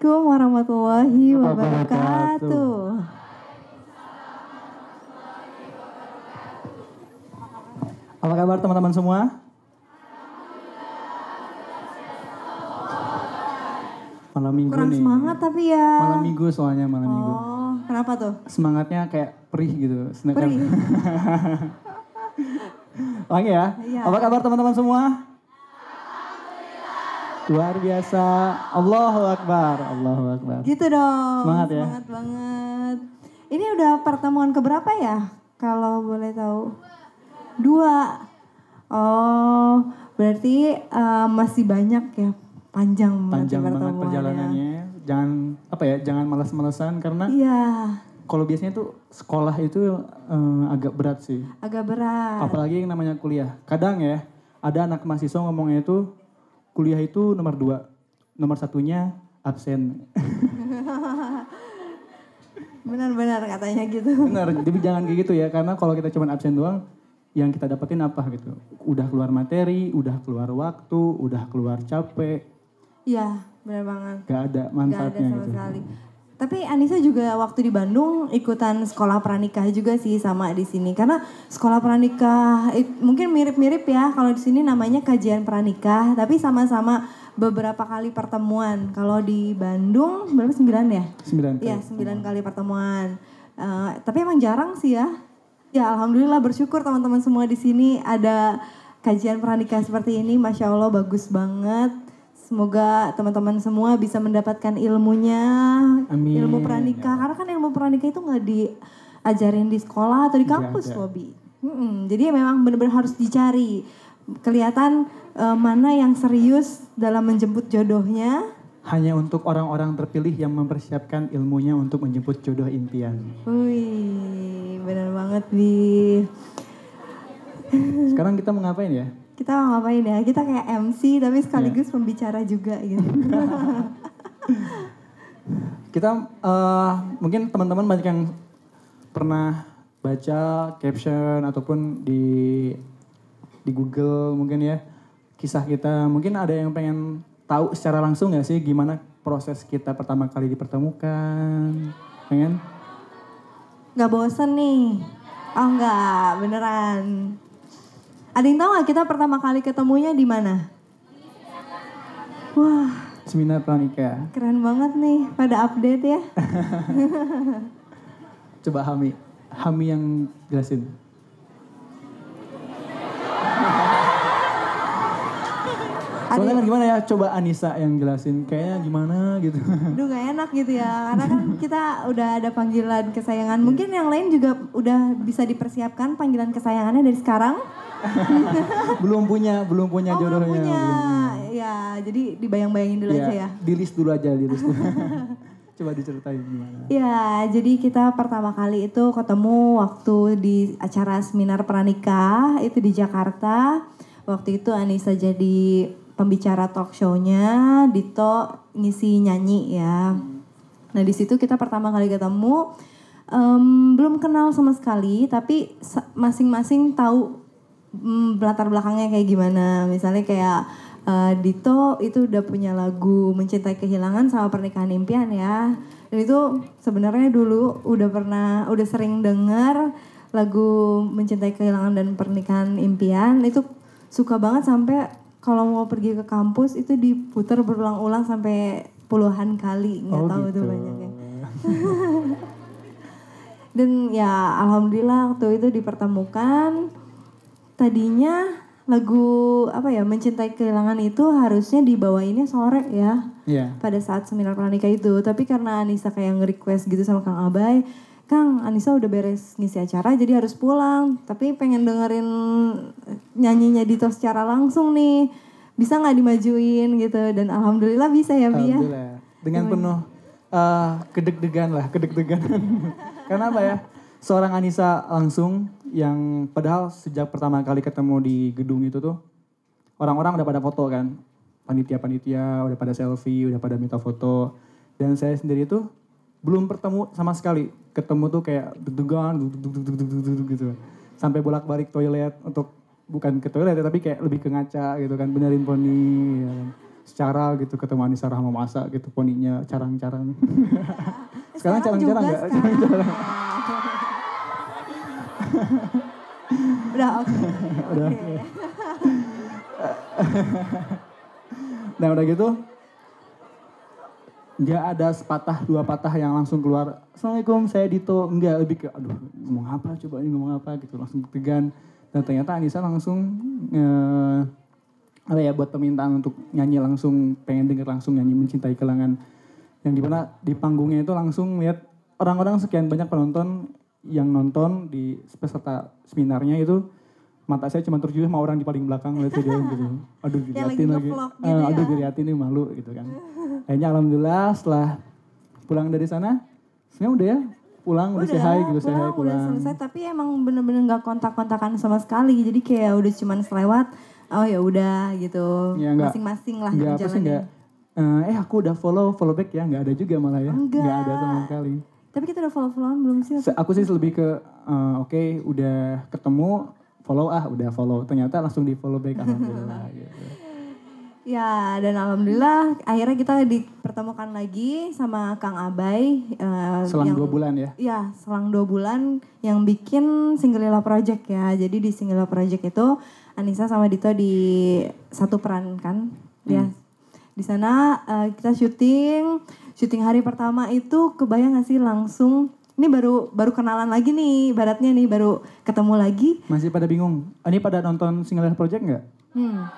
Assalamualaikum warahmatullahi wabarakatuh. Apa kabar teman-teman semua? Malam minggu Kurang nih. semangat tapi ya. Malam minggu soalnya malam minggu. Oh, kenapa tuh? Semangatnya kayak perih gitu. Perih. Oke ya. Iya. Apa kabar teman-teman semua? Luar biasa. Allahu Akbar. Allahu Akbar. Gitu dong. Semangat ya. Semangat banget. Ini udah pertemuan keberapa ya? Kalau boleh tahu. Dua. Oh, berarti eh, masih banyak ya. Panjang, Panjang banget perjalanannya. Jangan apa ya? Jangan malas-malesan karena Iya, kalau biasanya tuh sekolah itu eh, agak berat sih. agak berat. Apalagi yang namanya kuliah. Kadang ya, ada anak mahasiswa ngomongnya itu kuliah itu nomor dua. Nomor satunya absen. Benar-benar katanya gitu. Benar, jadi jangan kayak gitu ya. Karena kalau kita cuma absen doang, yang kita dapetin apa gitu. Udah keluar materi, udah keluar waktu, udah keluar capek. Iya, benar banget. Gak ada Gak ada manfaatnya sama gitu. sekali. Tapi Anissa juga waktu di Bandung ikutan sekolah pranikah juga sih sama di sini. Karena sekolah pranikah it- mungkin mirip-mirip ya. Kalau di sini namanya kajian pranikah, tapi sama-sama beberapa kali pertemuan. Kalau di Bandung berapa sembilan ya? Sembilan. Iya, sembilan kali pertemuan. Eh, tapi emang jarang sih ya. Ya, alhamdulillah bersyukur teman-teman semua di sini ada kajian pranikah seperti ini. Masya Allah bagus banget. Semoga teman-teman semua bisa mendapatkan ilmunya, Amin. ilmu pranikah. Karena kan ilmu pranikah itu nggak diajarin di sekolah atau di kampus loh, Bi. Mm-mm. Jadi memang benar-benar harus dicari. Kelihatan eh, mana yang serius dalam menjemput jodohnya, Hanya untuk orang-orang terpilih yang mempersiapkan ilmunya untuk menjemput jodoh impian. Wih, benar banget Bi. Sekarang kita mau ngapain ya? Kita mau ngapain ya? Kita kayak MC tapi sekaligus Iya. pembicara juga gitu. Kita eh, mungkin teman-teman banyak yang pernah baca caption ataupun di di Google mungkin ya kisah kita. Mungkin ada yang pengen tahu secara langsung nggak sih gimana proses kita pertama kali dipertemukan? Pengen? Gak bosen nih? Oh enggak, beneran. Ada yang tahu gak kita pertama kali ketemunya di mana? Wah, Seminar pranikah. keren banget nih pada update ya. Coba Hami, Hami yang jelasin. Soalnya kan gimana ya, coba Anissa yang jelasin. Kayaknya gimana gitu. Aduh gak enak gitu ya, karena kan kita udah ada panggilan kesayangan. Mungkin yang lain juga udah bisa dipersiapkan panggilan kesayangannya dari sekarang. belum punya, belum punya Oh belum jodohnya. punya, belum. ya jadi dibayang-bayangin dulu Iya, aja ya. Di list dulu aja, di list dulu. coba diceritain gimana. Ya, jadi kita pertama kali itu ketemu waktu di acara seminar pranikah itu di Jakarta. Waktu itu Anissa jadi pembicara talk show-nya, Dito ngisi nyanyi ya. Nah di situ kita pertama kali ketemu, em, belum kenal sama sekali, tapi masing-masing tahu mm, latar belakangnya kayak gimana. Misalnya kayak eh, Dito itu udah punya lagu Mencintai Kehilangan sama Pernikahan Impian ya. Dan itu sebenarnya dulu udah pernah, udah sering denger lagu Mencintai Kehilangan dan Pernikahan Impian. Itu suka banget sampai kalau mau pergi ke kampus itu diputar berulang-ulang sampai puluhan kali. Nggak Oh, tahu tuh gitu. banyak ya. Dan ya alhamdulillah waktu itu dipertemukan. Tadinya lagu apa ya mencintai kehilangan itu harusnya dibawainnya sore ya Iya. pada saat seminar pranikah itu. Tapi karena Anissa kayak nge-request gitu sama Kang Abai, Kang Anissa udah beres ngisi acara jadi harus pulang. Tapi pengen dengerin nyanyinya Dito secara langsung nih. Bisa nggak dimajuin gitu dan alhamdulillah bisa ya Bi ya. Dengan penuh eh, kedeg-degan lah, kedeg-degan. Karena apa ya? Seorang Anissa langsung yang padahal sejak pertama kali ketemu di gedung itu tuh orang-orang udah pada foto kan. Panitia-panitia udah pada selfie, udah pada minta foto. Dan saya sendiri tuh belum bertemu sama sekali. Ketemu tuh kayak deg-degan, deg-deg-deg-deg-deg gitu. Sampai bolak-balik toilet untuk bukan ke toilet ya, tapi kayak lebih ke ngaca gitu kan, benerin poni. Ya kan. secara gitu ketemu Anissa Rahma masak gitu poninya carang-carang. Sekarang carang-carang juga nggak? sekarang. Carang-carang. Udah oke. Udah. Oke. Nah udah gitu nggak ada sepatah dua patah yang langsung keluar Assalamualaikum saya Dito enggak lebih ke aduh ngomong apa coba ini ngomong apa gitu langsung tegan dan ternyata Anissa langsung eh, apa ya buat permintaan untuk nyanyi langsung pengen denger langsung nyanyi mencintai kelangan yang di mana di panggungnya itu langsung lihat orang-orang sekian banyak penonton yang nonton di peserta seminarnya itu mata saya cuma tertuju sama orang di paling belakang lihat dia gitu. Aduh diliatin lagi, Eh, gitu aduh ya. diliatin nih malu gitu kan. Akhirnya alhamdulillah setelah pulang dari sana sebenarnya udah ya pulang udah, say hi gitu say hi pulang, udah pulang. selesai tapi emang bener-bener nggak kontak-kontakan sama sekali. Jadi kayak udah cuman selewat oh ya udah gitu. Ya, masing-masing lah nggak apa sih jalannya. eh, eh aku udah follow follow back ya nggak ada juga malah ya. Enggak. nggak ada sama sekali tapi kita udah follow-followan belum sih Se- aku sih lebih ke eh, oke udah ketemu follow ah udah follow ternyata langsung di follow back alhamdulillah gitu. Ya, dan alhamdulillah akhirnya kita dipertemukan lagi sama Kang Abai. eh, selang yang- dua bulan ya Ya, selang dua bulan yang bikin Singlila Project ya. Jadi di Singlila Project itu Anissa sama Dito di satu peran kan, ya. Di sana eh, kita syuting, syuting hari pertama itu kebayang gak sih langsung ini baru baru kenalan lagi nih, baratnya nih baru ketemu lagi. masih pada bingung ini pada nonton single project nggak Hmm.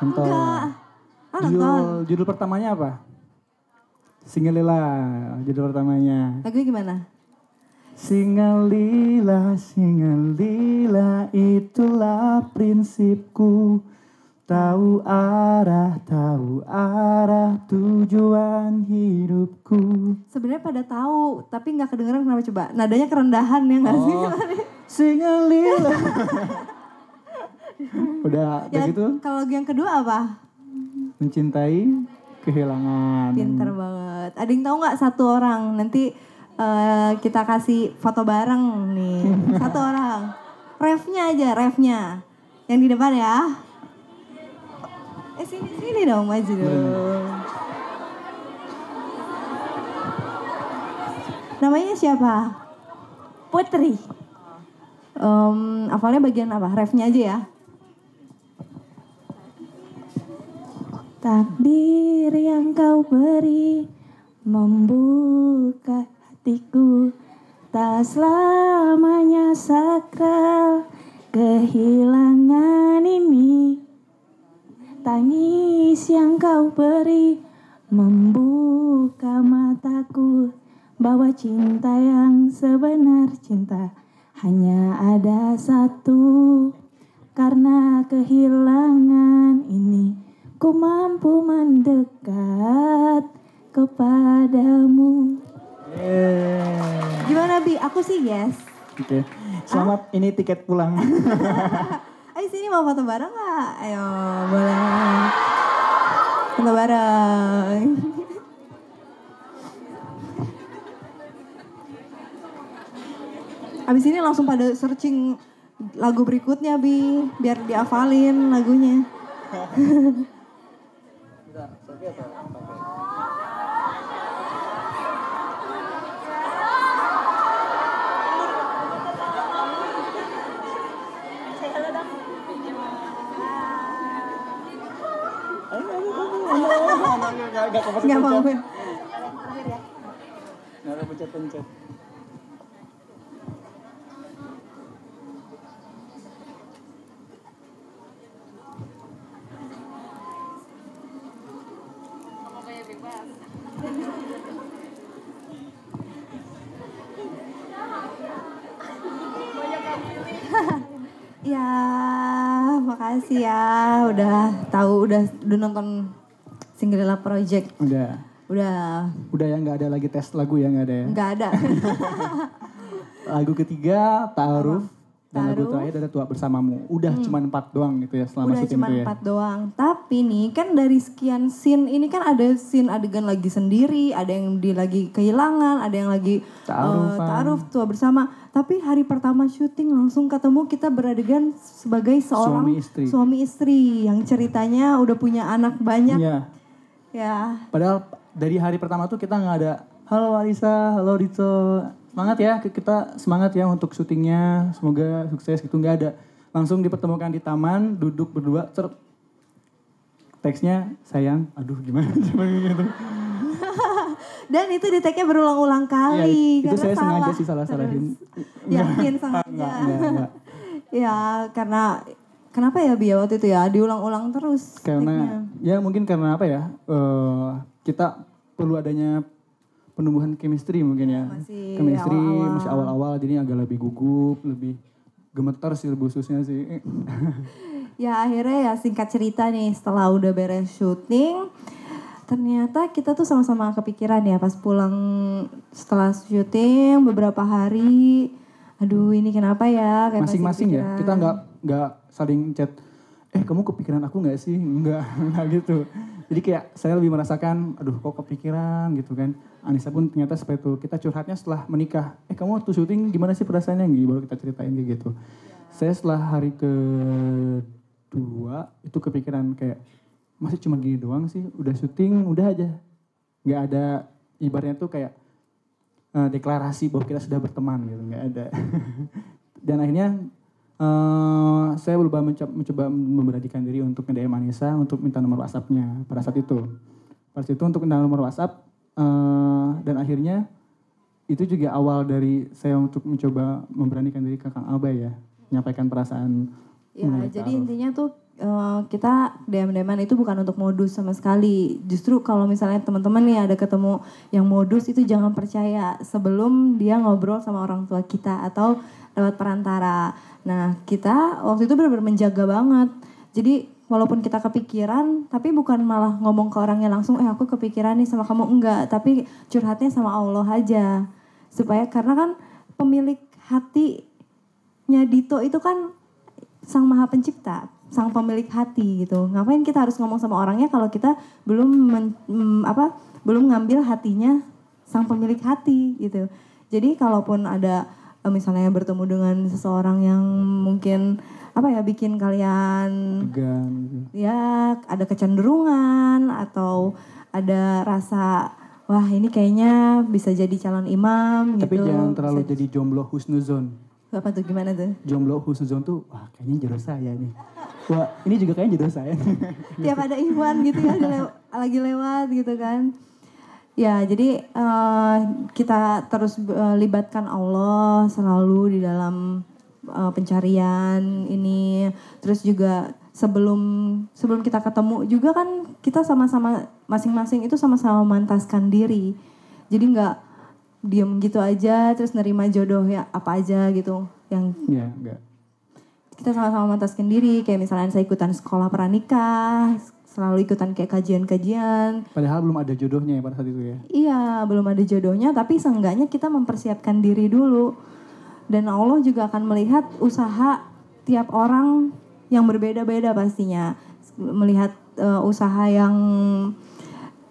nonton Enggak. Ah, nonton. judul judul pertamanya apa Singalila judul pertamanya Lagunya gimana? Singalila, singalila, itulah prinsipku. Tahu arah, tahu arah tujuan hidupku. Sebenarnya pada tahu, tapi nggak kedengeran kenapa coba? Nadanya kerendahan ya nggak sih? Oh, singalila. Udah, udah ya, gitu kalau yang kedua apa? mencintai kehilangan. Pinter banget. Ada yang tahu nggak satu orang? Nanti eh, kita kasih foto bareng nih. Satu orang. Refnya aja, refnya. Yang di depan ya. Eh sini sini dong, maju dong. Namanya siapa? Putri. Em, hafalnya bagian apa? Refnya aja ya. Takdir yang kau beri membuka hatiku tak selamanya sakral kehilangan ini tangis yang kau beri membuka mataku bahwa cinta yang sebenar cinta hanya ada satu karena kehilangan ini ku mampu mendekat kepadamu Yeay. Gimana Bi? Aku sih yes. Oke, selamat ini tiket pulang. Ayo sini mau foto bareng nggak? Ayo boleh. Foto bareng. Abis ini langsung pada searching lagu berikutnya Bi, biar diafalin lagunya. Nggak mau. Nggak ada pencet-pencet. Ya, makasih ya udah tahu udah udah nonton Cinderella Project. Udah, Udah udah ya nggak ada lagi tes lagu ya nggak ada ya. nggak ada. Lagu ketiga Ta'aruf dan lagu Ta'aruf. terakhir ada Tua Bersamamu. Udah cuma empat doang gitu ya selama udah syuting cuma itu ya. empat doang. Tapi nih kan dari sekian scene ini kan ada scene adegan lagi sendiri, ada yang di lagi kehilangan, ada yang lagi eh, Ta'arufan. ta'aruf tua bersama. Tapi hari pertama syuting langsung ketemu kita beradegan sebagai seorang Suami istri. suami istri yang ceritanya udah punya anak banyak. Iya. Ya, Padahal dari hari pertama tuh kita nggak ada halo Alisa, halo Dito, semangat ya kita semangat ya untuk syutingnya, semoga sukses gitu nggak ada. Langsung dipertemukan di taman, duduk berdua, ter teksnya sayang, aduh gimana gimana gitu. dan itu di tag-nya berulang-ulang kali. Iya, itu saya sengaja sih salah-salahin. Yakin sengaja. Enggak, enggak, enggak. ya, karena kenapa ya Bia waktu itu ya diulang-ulang terus. Karena ya mungkin karena apa ya? eh, kita perlu adanya penumbuhan chemistry mungkin ya. masih chemistry awal-awal. masih awal-awal jadi agak lebih gugup, lebih gemetar sih khususnya sih. Ya akhirnya ya singkat cerita nih setelah udah beres syuting ternyata kita tuh sama-sama kepikiran ya pas pulang setelah syuting beberapa hari aduh ini kenapa ya Masing-masing ya. Kita nggak nggak saling chat. Eh kamu kepikiran aku nggak sih? Enggak, enggak gitu. Jadi kayak saya lebih merasakan, aduh kok kepikiran gitu kan. Anissa pun ternyata seperti itu. Kita curhatnya setelah menikah. Eh kamu waktu syuting gimana sih perasaannya? Gitu, baru kita ceritain kayak gitu. Saya setelah hari kedua itu kepikiran kayak masih cuma gini doang sih. Udah syuting, udah aja. Nggak ada ibaratnya tuh kayak eh, deklarasi bahwa kita sudah berteman gitu. Nggak ada. Dan akhirnya eh saya berubah mencoba, mencoba memberanikan diri untuk nge-DM Anissa untuk minta nomor WhatsApp-nya pada saat itu. Pada saat itu untuk minta nomor WhatsApp eh, dan akhirnya itu juga awal dari saya untuk mencoba memberanikan diri ke Kang Abay ya, menyampaikan perasaan. Ya, jadi intinya tuh eh, kita DM-DM itu bukan untuk modus sama sekali. Justru kalau misalnya teman-teman nih ada ketemu yang modus itu jangan percaya sebelum dia ngobrol sama orang tua kita atau lewat perantara. Nah, kita waktu itu benar-benar menjaga banget. Jadi walaupun kita kepikiran, tapi bukan malah ngomong ke orangnya langsung, eh aku kepikiran nih sama kamu enggak, tapi curhatnya sama Allah aja. Supaya karena kan pemilik hatinya Dito itu kan sang maha pencipta, sang pemilik hati gitu. Ngapain kita harus ngomong sama orangnya kalau kita belum men- mm, apa belum ngambil hatinya sang pemilik hati gitu. Jadi kalaupun ada misalnya bertemu dengan seseorang yang mungkin apa ya bikin kalian Tegang gitu. ya ada kecenderungan atau ada rasa wah ini kayaknya bisa jadi calon imam Tapi gitu. jangan terlalu Bisa- jadi jomblo husnuzon. apa tuh gimana tuh? Jomblo husnuzon tuh, wah kayaknya jodoh saya nih. Wah ini juga kayaknya jodoh saya. tiap ada Iwan gitu ya lagi lewat gitu kan ya jadi eh, kita terus eh, libatkan Allah selalu di dalam eh, pencarian ini. Terus juga sebelum sebelum kita ketemu juga kan kita sama-sama masing-masing itu sama-sama memantaskan diri. Jadi nggak diem gitu aja terus nerima jodoh ya apa aja gitu yang Iya, enggak. kita sama-sama memantaskan diri. Kayak misalnya saya ikutan sekolah pranikah selalu ikutan kayak kajian-kajian. Padahal belum ada jodohnya ya pada saat itu ya. iya belum ada jodohnya tapi seenggaknya kita mempersiapkan diri dulu. Dan Allah juga akan melihat usaha tiap orang yang berbeda-beda pastinya. Melihat eh, usaha yang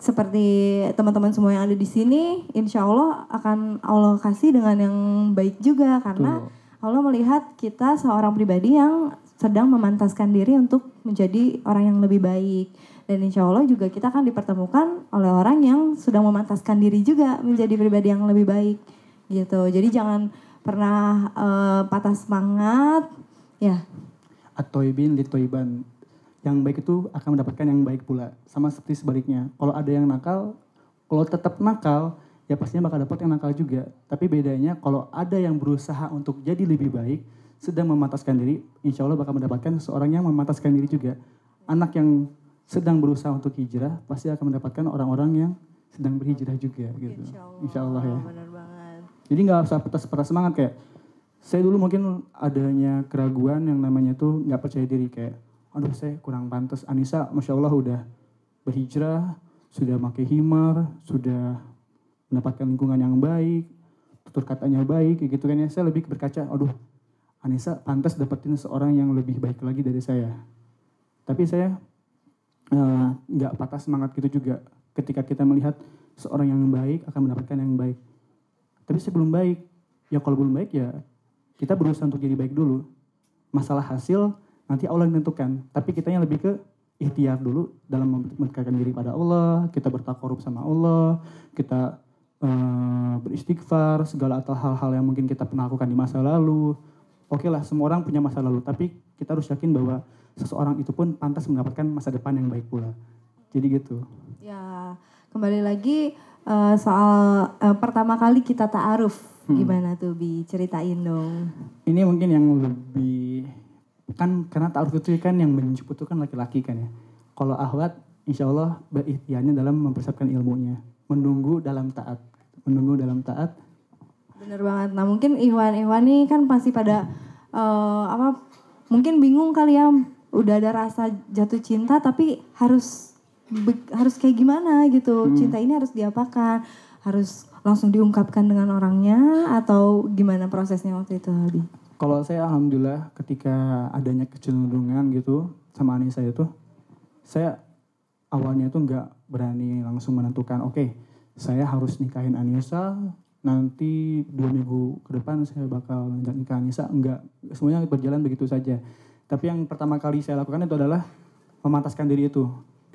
seperti teman-teman semua yang ada di sini, insya Allah akan Allah kasih dengan yang baik juga. Karena Allah melihat kita seorang pribadi yang sedang memantaskan diri untuk menjadi orang yang lebih baik dan insya Allah juga kita akan dipertemukan oleh orang yang sedang memantaskan diri juga menjadi pribadi yang lebih baik gitu. Jadi jangan pernah eh, patah semangat ya Atoibin litoiban. Yang baik itu akan mendapatkan yang baik pula. Sama seperti sebaliknya. Kalau ada yang nakal, kalau tetap nakal, ya pastinya bakal dapat yang nakal juga. Tapi bedanya kalau ada yang berusaha untuk jadi lebih baik, sedang memantaskan diri, insya Allah bakal mendapatkan seorang yang memantaskan diri juga. Anak yang sedang berusaha untuk hijrah, pasti akan mendapatkan orang-orang yang sedang berhijrah juga gitu. Insya Allah ya. benar banget. Jadi nggak usah patah semangat kayak saya dulu mungkin adanya keraguan yang namanya tuh nggak percaya diri kayak aduh saya kurang pantas Anissa masya Allah udah berhijrah sudah pakai himar sudah mendapatkan lingkungan yang baik tutur katanya baik gitu kan ya saya lebih berkaca aduh Anissa pantas dapetin seorang yang lebih baik lagi dari saya. Tapi saya eh, nggak patah semangat gitu juga. Ketika kita melihat seorang yang baik akan mendapatkan yang baik. Tapi saya belum baik ya kalau belum baik ya kita berusaha untuk jadi baik dulu. Masalah hasil nanti Allah yang menentukan tapi kita yang lebih ke ikhtiar dulu dalam mendekatkan diri pada Allah, kita bertakarub sama Allah, kita eh, beristighfar, segala atau hal-hal yang mungkin kita pernah lakukan di masa lalu. Oke lah, semua orang punya masa lalu, tapi kita harus yakin bahwa seseorang itu pun pantas mendapatkan masa depan yang baik pula. Jadi gitu. Ya, kembali lagi eh, soal eh, pertama kali kita ta'aruf. Gimana tuh Bi? Ceritain dong. Ini mungkin yang lebih kan karena ta'aruf itu kan yang menjemput itu kan laki-laki kan ya. Kalau ahwat insya Allah berikhtiarnya dalam mempersiapkan ilmunya. Menunggu dalam taat. Menunggu dalam taat. Bener banget. Nah mungkin Iwan-Iwan nih kan pasti pada eh, apa? Mungkin bingung kali ya. Udah ada rasa jatuh cinta tapi harus be- harus kayak gimana gitu. Cinta ini harus diapakan? Harus langsung diungkapkan dengan orangnya atau gimana prosesnya waktu itu Abi? Kalau saya alhamdulillah ketika adanya kecenderungan gitu sama Anissa itu, saya awalnya itu nggak berani langsung menentukan, oke saya harus nikahin Anissa, nanti dua minggu ke depan saya bakal ngajak nikah Anissa. Enggak, semuanya berjalan begitu saja. Tapi yang pertama kali saya lakukan itu adalah memantaskan diri itu.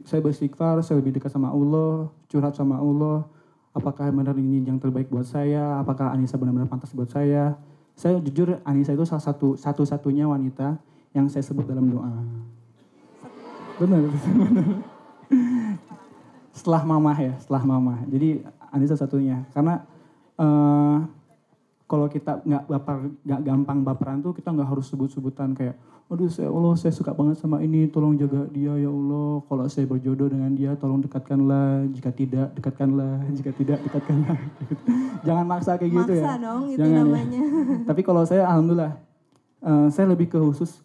Saya beristighfar, saya lebih dekat sama Allah, curhat sama Allah, apakah benar ini yang terbaik buat saya, apakah Anissa benar-benar pantas buat saya. Saya jujur Anissa itu salah satu satu-satunya wanita yang saya sebut dalam doa. Benar, benar. setelah mamah ya, setelah mamah. Jadi Anissa satunya. Karena eh, kalau kita nggak baper, nggak gampang baperan tuh kita nggak harus sebut-sebutan kayak, aduh saya Allah saya suka banget sama ini, tolong jaga dia ya Allah. Kalau saya berjodoh dengan dia, tolong dekatkanlah. Jika tidak, dekatkanlah. Jika tidak, dekatkanlah. Jangan maksa kayak gitu ya. Maksa dong itu Jangan ya. namanya. Tapi kalau saya alhamdulillah, eh, saya lebih ke khusus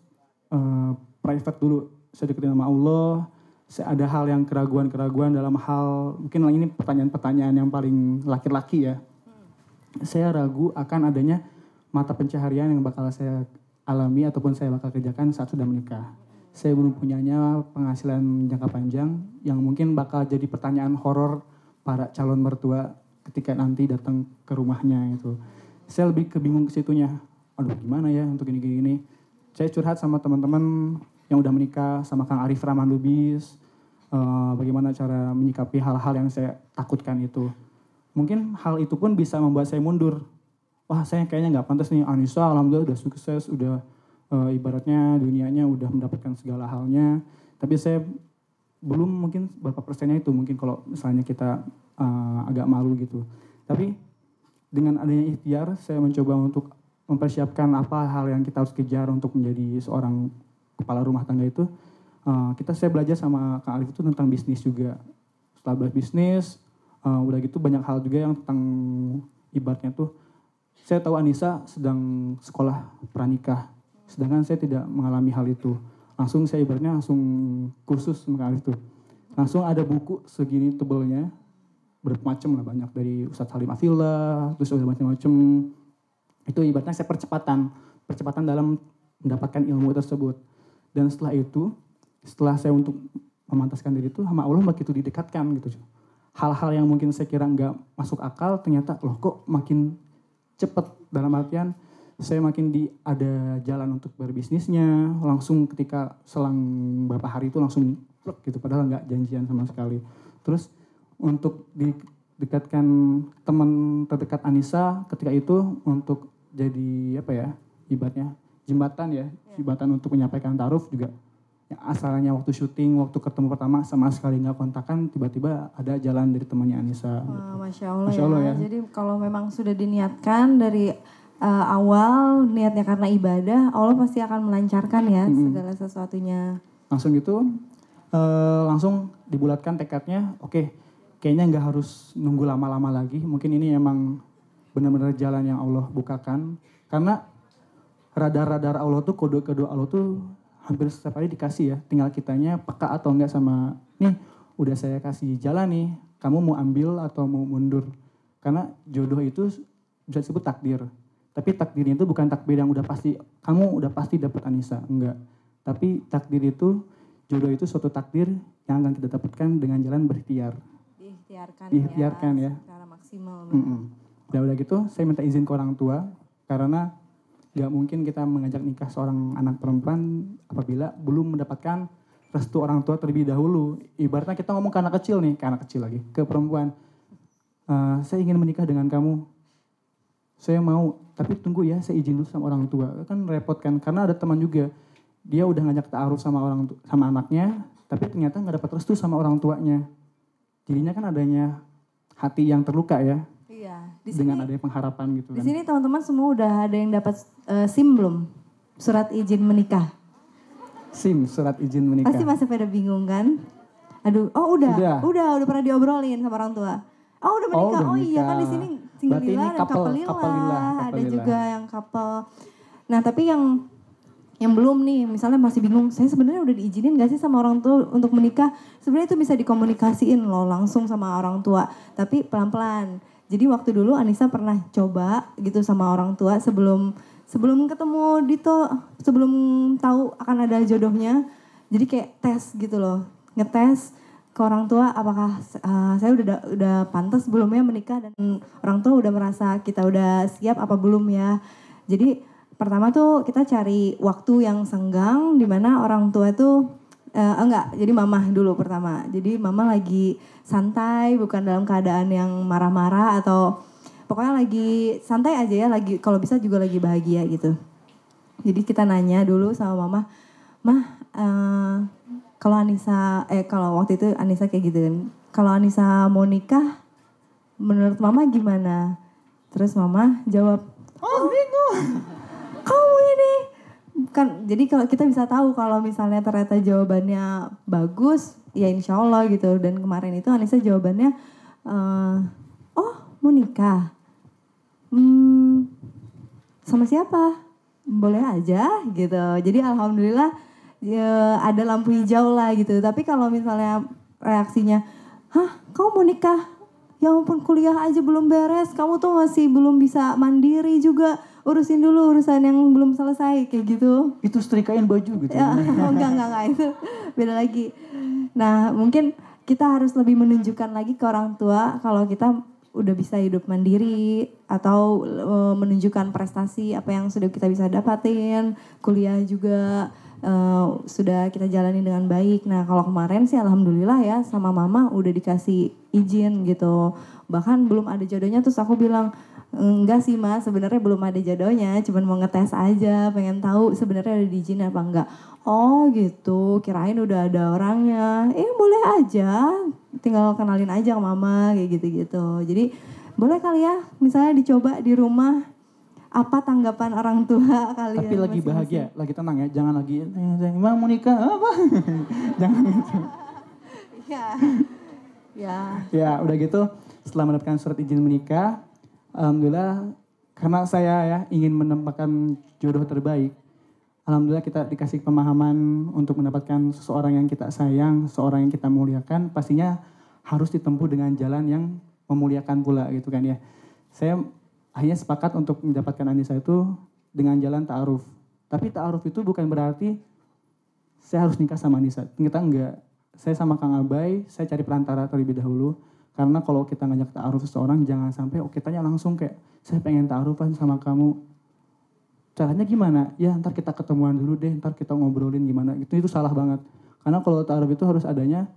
eh, private dulu. Saya deketin sama Allah. Saya ada hal yang keraguan-keraguan dalam hal, mungkin ini pertanyaan-pertanyaan yang paling laki-laki ya. Saya ragu akan adanya mata pencaharian yang bakal saya alami ataupun saya bakal kerjakan saat sudah menikah. Saya belum punyanya penghasilan jangka panjang yang mungkin bakal jadi pertanyaan horor para calon mertua ketika nanti datang ke rumahnya itu. Saya lebih kebingung ke situnya. Aduh gimana ya untuk gini-gini. Saya curhat sama teman-teman yang udah menikah sama Kang Arif Rahman Lubis. eh, bagaimana cara menyikapi hal-hal yang saya takutkan itu. Mungkin hal itu pun bisa membuat saya mundur. Wah saya kayaknya nggak pantas nih Anissa alhamdulillah udah sukses, udah eh, ibaratnya dunianya udah mendapatkan segala halnya. Tapi saya belum mungkin berapa persennya itu mungkin kalau misalnya kita eh, agak malu gitu. Tapi dengan adanya ikhtiar saya mencoba untuk mempersiapkan apa hal yang kita harus kejar untuk menjadi seorang kepala rumah tangga itu. Eh, kita saya belajar sama Kak Arif itu tentang bisnis juga. Setelah bisnis, eh, udah gitu banyak hal juga yang tentang ibaratnya tuh saya tahu Anissa sedang sekolah pranikah, sedangkan saya tidak mengalami hal itu. Langsung saya ibaratnya langsung kursus Arif tuh. Langsung ada buku segini tebelnya, bermacam lah banyak dari Ustadz Halim Afillah, terus ada macam-macam. Itu ibaratnya saya percepatan, percepatan dalam mendapatkan ilmu tersebut. Dan setelah itu, setelah saya untuk memantaskan diri itu sama Allah begitu didekatkan gitu. Hal-hal yang mungkin saya kira nggak masuk akal, ternyata loh kok makin cepet? Dalam artian saya makin di ada jalan untuk berbisnisnya langsung ketika selang beberapa hari itu langsung plek gitu padahal nggak janjian sama sekali. Terus untuk didekatkan teman terdekat Anissa ketika itu untuk jadi apa ya ibaratnya jembatan ya jembatan untuk menyampaikan taruh juga yang asalnya waktu syuting waktu ketemu pertama sama sekali nggak kontakan tiba-tiba ada jalan dari temannya Anissa Wah, Masya Allah, Masya Allah ya. ya. Jadi kalau memang sudah diniatkan dari uh, awal niatnya karena ibadah, Allah pasti akan melancarkan ya segala sesuatunya. langsung gitu eh, langsung dibulatkan tekadnya oke kayaknya nggak harus nunggu lama-lama lagi mungkin ini emang benar-benar jalan yang Allah bukakan karena radar-radar Allah tuh kode-kode Allah tuh hampir setiap hari dikasih ya. Tinggal kitanya peka atau enggak sama nih udah saya kasih jalan nih. Kamu mau ambil atau mau mundur? Karena jodoh itu bisa disebut takdir. Tapi takdirnya itu bukan takdir yang udah pasti kamu udah pasti dapat Anissa. Enggak. Tapi takdir itu jodoh itu suatu takdir yang akan kita dapatkan dengan jalan berikhtiar. Diikhtiarkan, Diikhtiarkan ya. Secara maksimal. Mm-mm. Dan udah gitu saya minta izin ke orang tua karena nggak mungkin kita mengajak nikah seorang anak perempuan apabila belum mendapatkan restu orang tua terlebih dahulu. Ibaratnya kita ngomong ke anak kecil nih, ke anak kecil lagi, ke perempuan. Eh, saya ingin menikah dengan kamu. Saya mau, tapi tunggu ya, saya izin dulu sama orang tua. Kan repot kan, karena ada teman juga. Dia udah ngajak ta'aruf sama orang sama anaknya, tapi ternyata nggak dapat restu sama orang tuanya. Jadinya kan adanya hati yang terluka ya. Di sini dengan adanya pengharapan gitu di kan. sini teman-teman semua udah ada yang dapat eh, SIM belum? Surat izin menikah. SIM, surat izin menikah. Pasti masih pada bingung kan? Aduh, oh udah, Udah. udah, udah, pernah diobrolin sama orang tua. Oh udah menikah, udah oh, iya kan di sini single Berarti ini lila dan couple, couple lila, couple lila, ada juga yang couple. Nah tapi yang yang belum nih, misalnya masih bingung, saya sebenarnya udah diizinin gak sih sama orang tua untuk menikah? Sebenarnya itu bisa dikomunikasiin loh langsung sama orang tua, tapi pelan-pelan. Jadi waktu dulu Anissa pernah coba gitu sama orang tua sebelum sebelum ketemu Dito, sebelum tahu akan ada jodohnya, jadi kayak tes gitu loh, ngetes ke orang tua apakah uh, saya udah udah pantas belum ya menikah dan orang tua udah merasa kita udah siap apa belum ya. Jadi pertama tuh kita cari waktu yang senggang di mana orang tua tuh eh, enggak, jadi mama dulu pertama. Jadi mama lagi santai bukan dalam keadaan yang marah-marah atau pokoknya lagi santai aja ya, lagi kalau bisa juga lagi bahagia gitu. Jadi kita nanya dulu sama mama, mah eh, kalau Anissa, eh kalau waktu itu Anissa kayak gitu kan, kalau Anissa mau nikah, menurut mama gimana? Terus mama jawab, oh bingung, kamu ini kan jadi kalau kita bisa tahu kalau misalnya ternyata jawabannya bagus, ya insya Allah gitu. Dan kemarin itu Anissa jawabannya, eh, oh mau nikah, hmm, sama siapa? Boleh aja gitu. Jadi alhamdulillah ya, ada lampu hijau lah gitu. Tapi kalau misalnya reaksinya, hah kamu mau nikah? Ya ampun kuliah aja belum beres, kamu tuh masih belum bisa mandiri juga. Urusin dulu urusan yang belum selesai kayak gitu. Itu setrikain baju gitu. Ya, oh, enggak, enggak, enggak, itu beda lagi. Nah, mungkin kita harus lebih menunjukkan lagi ke orang tua kalau kita udah bisa hidup mandiri atau eh, menunjukkan prestasi apa yang sudah kita bisa dapatin, kuliah juga eh, sudah kita jalani dengan baik. Nah, kalau kemarin sih alhamdulillah ya sama mama udah dikasih izin gitu. Bahkan belum ada jodohnya terus aku bilang Enggak sih mas, sebenarnya belum ada jodohnya, cuman mau ngetes aja, pengen tahu sebenarnya udah diizinin apa enggak. Oh gitu, kirain udah ada orangnya. Eh boleh aja, tinggal kenalin aja ke mama kayak gitu-gitu. Jadi boleh kali ya, misalnya dicoba di rumah, apa tanggapan orang tua kalian? Tapi lagi masing-masing? bahagia, lagi tenang ya. Jangan lagi, eh, mau nikah apa? Jangan gitu. Iya. Ya. Ya udah gitu, setelah mendapatkan surat izin menikah, Alhamdulillah karena saya ya ingin menempatkan jodoh terbaik. Alhamdulillah kita dikasih pemahaman untuk mendapatkan seseorang yang kita sayang, seseorang yang kita muliakan, pastinya harus ditempuh dengan jalan yang memuliakan pula gitu kan ya. Saya akhirnya sepakat untuk mendapatkan Anissa itu dengan jalan ta'aruf. Tapi ta'aruf itu bukan berarti saya harus nikah sama Anissa. Ternyata enggak. Saya sama Kang Abai, saya cari perantara terlebih dahulu. Karena kalau kita ngajak ta'aruf seseorang, jangan sampai oh kitanya langsung kayak, saya pengen ta'arufan sama kamu. Caranya gimana? Ya ntar kita ketemuan dulu deh, ntar kita ngobrolin gimana. Itu itu salah banget. Karena kalau ta'aruf itu harus adanya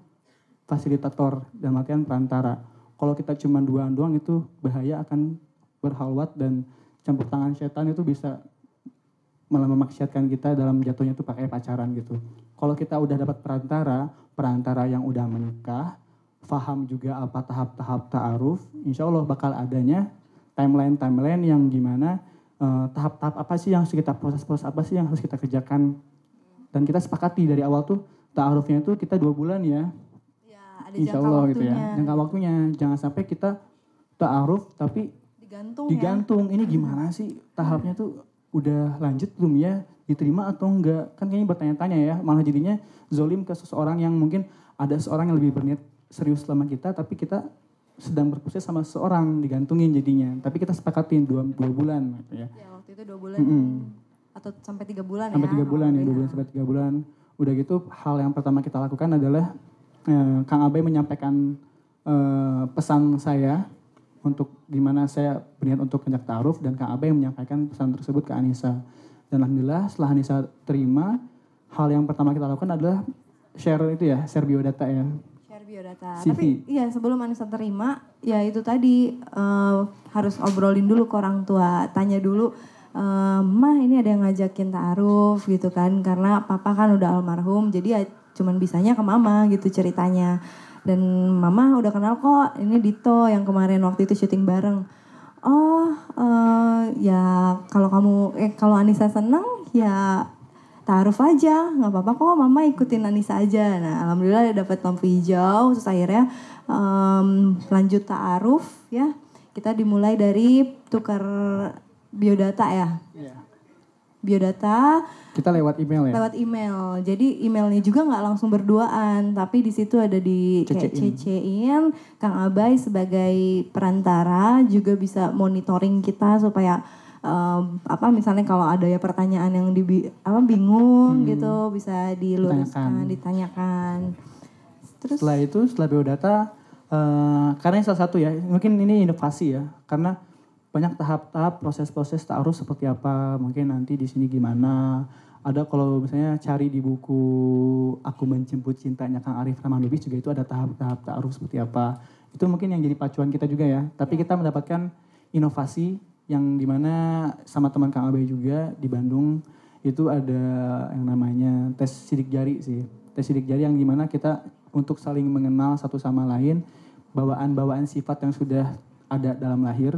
fasilitator dan artian perantara. Kalau kita cuma duaan doang itu bahaya akan berhalwat dan campur tangan setan itu bisa malah memaksiatkan kita dalam jatuhnya itu pakai pacaran gitu. Kalau kita udah dapat perantara, perantara yang udah menikah, faham juga apa tahap-tahap ta'aruf, insya Allah bakal adanya timeline-timeline yang gimana eh, tahap-tahap apa sih yang harus kita proses-proses apa sih yang harus kita kerjakan dan kita sepakati dari awal tuh ta'arufnya itu kita dua bulan ya, Ya, ada insya jangka Allah waktunya. gitu ya, jangka waktunya jangan sampai kita ta'aruf tapi Digantung, ya. digantung. Ini gimana sih tahapnya tuh? Udah lanjut belum ya? Diterima atau enggak? Kan kayaknya bertanya-tanya ya. Malah jadinya zolim ke seseorang yang mungkin ada seorang yang lebih berniat serius sama kita tapi kita sedang berproses sama seseorang. Digantungin jadinya. Tapi kita sepakatin dua, dua bulan gitu ya. Ya, waktu itu dua bulan. Mm-mm. atau sampai tiga bulan sampai ya. tiga bulan ya dua bulan sampai tiga bulan. Udah gitu hal yang pertama kita lakukan adalah eh, Kang Abai menyampaikan eh, pesan saya untuk gimana saya berniat untuk kenyak ta'aruf dan Kang Abai menyampaikan pesan tersebut ke Anissa dan alhamdulillah setelah Anissa terima hal yang pertama kita lakukan adalah share itu ya, share biodata ya. share biodata. CV. Tapi iya sebelum Anissa terima, ya itu tadi eh, harus obrolin dulu ke orang tua, tanya dulu, eh, mah ini ada yang ngajakin taaruf gitu kan, karena papa kan udah almarhum, jadi ya cuman bisanya ke mama gitu ceritanya. Dan mama udah kenal kok, ini Dito yang kemarin waktu itu syuting bareng. Oh, eh, ya kalau kamu, eh kalau Anissa seneng ya taaruf aja. Nggak apa-apa kok mama ikutin Anissa aja. Nah alhamdulillah dapat lampu hijau. Terus akhirnya em, lanjut taaruf ya. Kita dimulai dari tukar biodata ya. Iya. Biodata. Kita lewat email ya. lewat email. Jadi emailnya juga nggak langsung berduaan tapi di situ ada di kayak cecein. Kang Abai sebagai perantara juga bisa monitoring kita supaya em, apa misalnya kalau ada ya pertanyaan yang di apa bingung gitu bisa diluruskan ditanyakan. terus Setelah itu, setelah biodata, eh, karena salah satu ya, mungkin ini inovasi ya, karena banyak tahap-tahap proses-proses taaruf seperti apa, mungkin nanti di sini gimana. Ada kalau misalnya cari di buku Aku Menjemput Cintanya Kang Arif Rahman Lubis juga itu ada tahap-tahap taaruf seperti apa. Itu mungkin yang jadi pacuan kita juga ya. Tapi kita mendapatkan inovasi yang di mana sama teman Kang Abai juga di Bandung itu ada yang namanya tes sidik jari sih. Tes sidik jari yang di mana kita untuk saling mengenal satu sama lain bawaan-bawaan sifat yang sudah ada dalam lahir.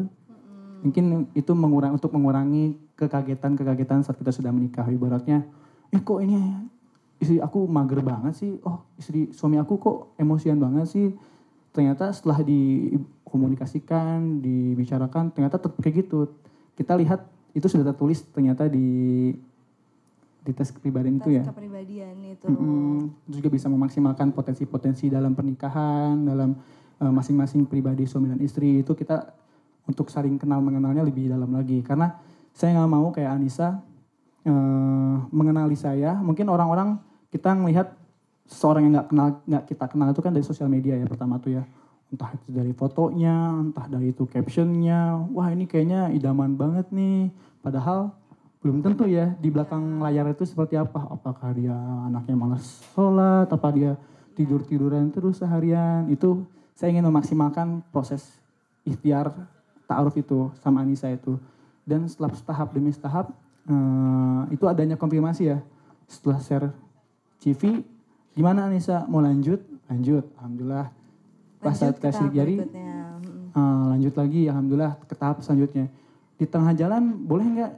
Mungkin itu mengurang untuk mengurangi kekagetan-kekagetan saat kita sudah menikah. Ibaratnya, eh kok ini istri aku mager banget sih. Oh, istri suami aku kok emosian banget sih. Ternyata setelah dikomunikasikan, dibicarakan, ternyata tetap kayak gitu. Kita lihat itu sudah tertulis ternyata di di tes kepribadian itu ya. tes kepribadian itu Mm-mm. Terus juga bisa memaksimalkan potensi-potensi dalam pernikahan, dalam eh, masing-masing pribadi suami dan istri itu kita untuk saling kenal mengenalnya lebih dalam lagi. Karena saya nggak mau kayak Anissa eh, mengenali saya. Mungkin orang-orang kita melihat seseorang yang nggak kenal nggak kita kenal itu kan dari sosial media ya pertama tuh ya. Entah itu dari fotonya, entah dari itu captionnya. Wah ini kayaknya idaman banget nih. Padahal belum tentu ya di belakang layar itu seperti apa. Apakah dia anaknya malas sholat, apa dia tidur-tiduran terus seharian. Itu saya ingin memaksimalkan proses ikhtiar ta'aruf itu sama Anissa itu. Dan setelah setahap demi setahap, eh, itu adanya konfirmasi ya. Setelah share CV, gimana Anissa mau lanjut? Lanjut, Alhamdulillah. Pas lanjut saat kasih jari, eh, lanjut lagi, Alhamdulillah ke tahap selanjutnya. Di tengah jalan boleh nggak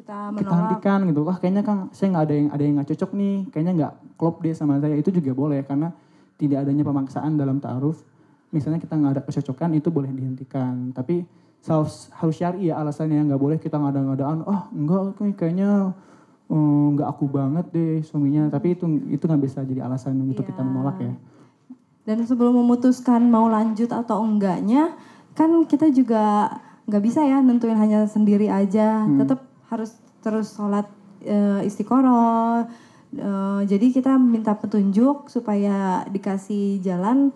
kita kita menolak hentikan gitu wah kayaknya kang saya nggak ada yang ada yang nggak cocok nih kayaknya nggak klop deh sama saya itu juga boleh karena tidak adanya pemaksaan dalam ta'aruf misalnya kita nggak ada kecocokan itu boleh dihentikan tapi harus harus syari ya alasannya nggak boleh kita ngada-ngadaan oh enggak kayaknya eh, nggak aku banget deh suaminya tapi itu itu nggak bisa jadi alasan untuk kita Iya. menolak ya Dan sebelum memutuskan mau lanjut atau enggaknya, kan kita juga nggak bisa ya nentuin hanya sendiri aja. Tetap harus terus sholat eh, istiqoroh. Eh, jadi kita minta petunjuk supaya dikasih jalan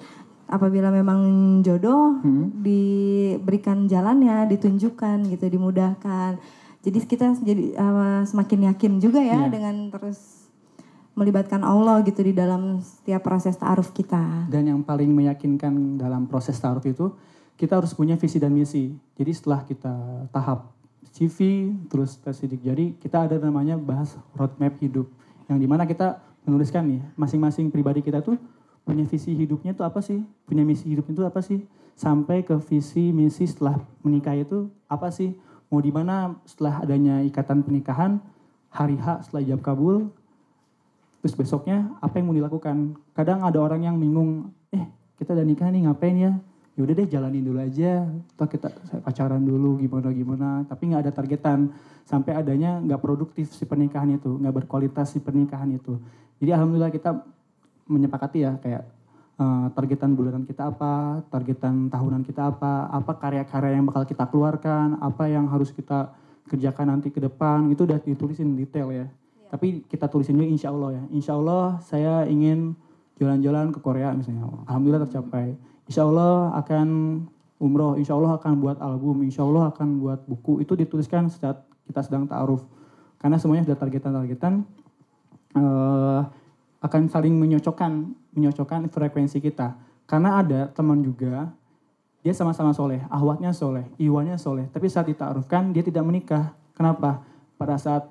apabila memang jodoh diberikan jalannya, ditunjukkan gitu, dimudahkan. Jadi kita jadi eh, semakin yakin juga ya Iya. dengan terus melibatkan Allah gitu di dalam setiap proses ta'aruf kita. Dan yang paling meyakinkan dalam proses taruh itu, kita harus punya visi dan misi. Jadi setelah kita tahap CV, terus tes sidik jari, kita ada namanya bahas roadmap hidup. Yang di mana kita menuliskan nih, masing-masing pribadi kita tuh punya visi hidupnya itu apa sih? Punya misi hidupnya itu apa sih? Sampai ke visi misi setelah menikah itu apa sih? Mau di mana setelah adanya ikatan pernikahan, hari H setelah ijab kabul, Terus besoknya apa yang mau dilakukan? Kadang ada orang yang bingung, eh kita udah nikah nih ngapain ya? Yaudah deh jalanin dulu aja, atau kita pacaran dulu gimana gimana. Tapi nggak ada targetan sampai adanya nggak produktif si pernikahan itu, nggak berkualitas si pernikahan itu. Jadi alhamdulillah kita menyepakati ya kayak eh, targetan bulanan kita apa, targetan tahunan kita apa, apa karya-karya yang bakal kita keluarkan, apa yang harus kita kerjakan nanti ke depan, itu udah ditulisin detail ya. Tapi kita tulisin juga insya Allah ya. Insya Allah saya ingin jalan-jalan ke Korea misalnya. Alhamdulillah tercapai. Insya Allah akan umroh, insya Allah akan buat album, insya Allah akan buat buku. Itu dituliskan saat kita sedang ta'aruf. Karena semuanya sudah targetan-targetan. Eh, akan saling menyocokkan menyocokkan frekuensi kita karena ada teman juga dia sama-sama soleh ahwatnya soleh iwannya soleh tapi saat ditaruhkan dia tidak menikah kenapa pada saat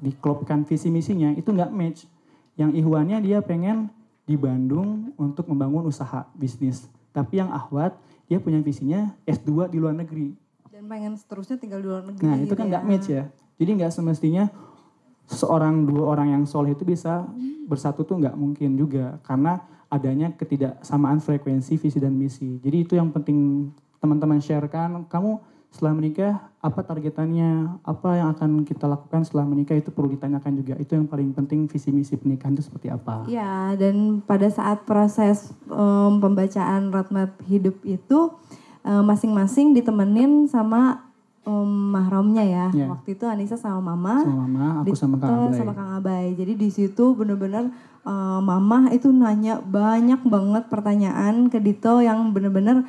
diklopkan visi misinya itu nggak match yang ihwannya dia pengen di Bandung untuk membangun usaha bisnis tapi yang ahwat dia punya visinya S2 di luar negeri Dan pengen seterusnya tinggal di luar negeri. Nah itu gitu kan ya. nggak match ya. Jadi nggak semestinya seorang dua orang yang soleh itu bisa bersatu tuh nggak mungkin juga karena adanya ketidaksamaan frekuensi visi dan misi. Jadi itu yang penting teman-teman sharekan. Kamu setelah menikah apa targetannya, apa yang akan kita lakukan setelah menikah itu perlu ditanyakan juga. Itu yang paling penting visi misi pernikahan itu seperti apa. Iya, dan pada saat proses em, pembacaan roadmap hidup itu em, masing-masing ditemenin sama em, mahramnya ya. Iya. Waktu itu Anissa sama Mama, Sama mama, aku sama Kak Dito Ablay. sama Kang Abai. Jadi di situ bener-bener em, Mama itu nanya banyak banget pertanyaan ke Dito yang bener-bener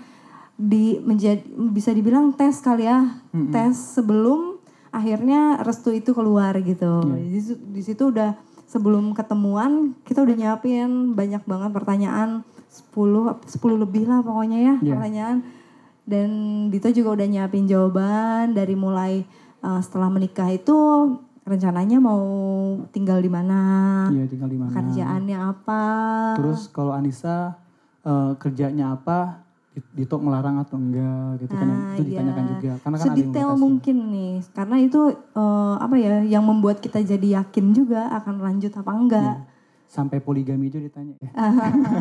di menjadi bisa dibilang tes kali ya, tes sebelum akhirnya restu itu keluar gitu. Iya. Di, situ- di situ udah sebelum ketemuan kita udah nyiapin banyak banget pertanyaan 10 10 lebih lah pokoknya ya Iya. pertanyaan dan Dito juga udah nyiapin jawaban dari mulai uh, setelah menikah itu rencananya mau tinggal di mana Iya tinggal di mana. kerjaannya apa Terus kalau Anissa eh, kerjanya apa, Dito ngelarang atau enggak gitu kan Nah, itu ditanyakan iya. juga karena kan ada sedetail membatasi. mungkin nih karena itu uh, apa ya yang membuat kita jadi yakin juga akan lanjut apa enggak sampai poligami juga ditanya ya.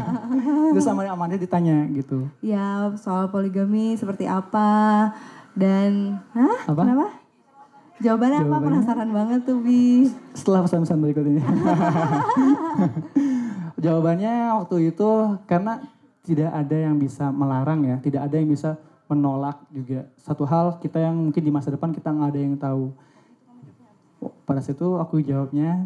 itu sama Amanda ditanya gitu. ya soal poligami seperti apa dan hah Apa? kenapa jawabannya, apa Jawabannya? penasaran banget tuh bi Setelah pesan-pesan berikut ini. Jawabannya waktu itu karena tidak ada yang bisa melarang ya, tidak ada yang bisa menolak juga. Satu hal kita yang mungkin di masa depan kita nggak ada yang tahu. Pada saat itu aku jawabnya,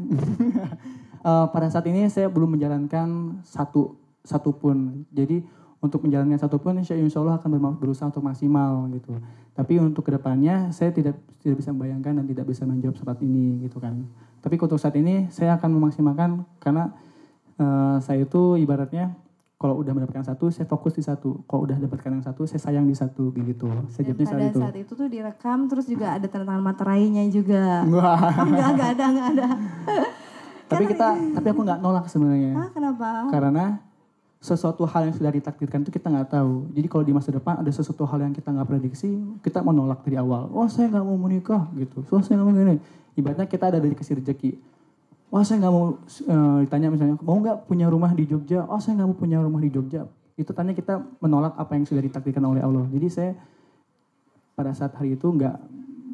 eh, pada saat ini saya belum menjalankan satu satu pun. Jadi untuk menjalankan satu pun, saya insya Allah akan berusaha untuk maksimal gitu. Tapi untuk ke depannya saya tidak tidak bisa membayangkan dan tidak bisa menjawab saat ini gitu kan. Tapi untuk saat ini saya akan memaksimalkan karena eh, saya itu ibaratnya kalau udah mendapatkan satu, saya fokus di satu. Kalau udah dapatkan yang satu, saya sayang di satu gitu. Saya jawabnya saat pada itu. saat itu tuh direkam terus juga ada tanda tangan materainya juga Wah. oh, enggak enggak ada enggak ada tapi kita, tapi aku nggak nolak sebenarnya. ah kenapa Karena sesuatu hal yang sudah ditakdirkan itu kita nggak tahu. Jadi kalau di masa depan ada sesuatu hal yang kita nggak prediksi, kita menolak dari awal. Wah saya nggak mau menikah gitu. Wah saya nggak mau gini. Ibaratnya kita ada dari kasih rezeki. Wah saya nggak mau eh, ditanya misalnya mau nggak punya rumah di Jogja. Oh saya nggak mau punya rumah di Jogja. Itu tanya kita menolak apa yang sudah ditakdirkan oleh Allah. Jadi saya pada saat hari itu nggak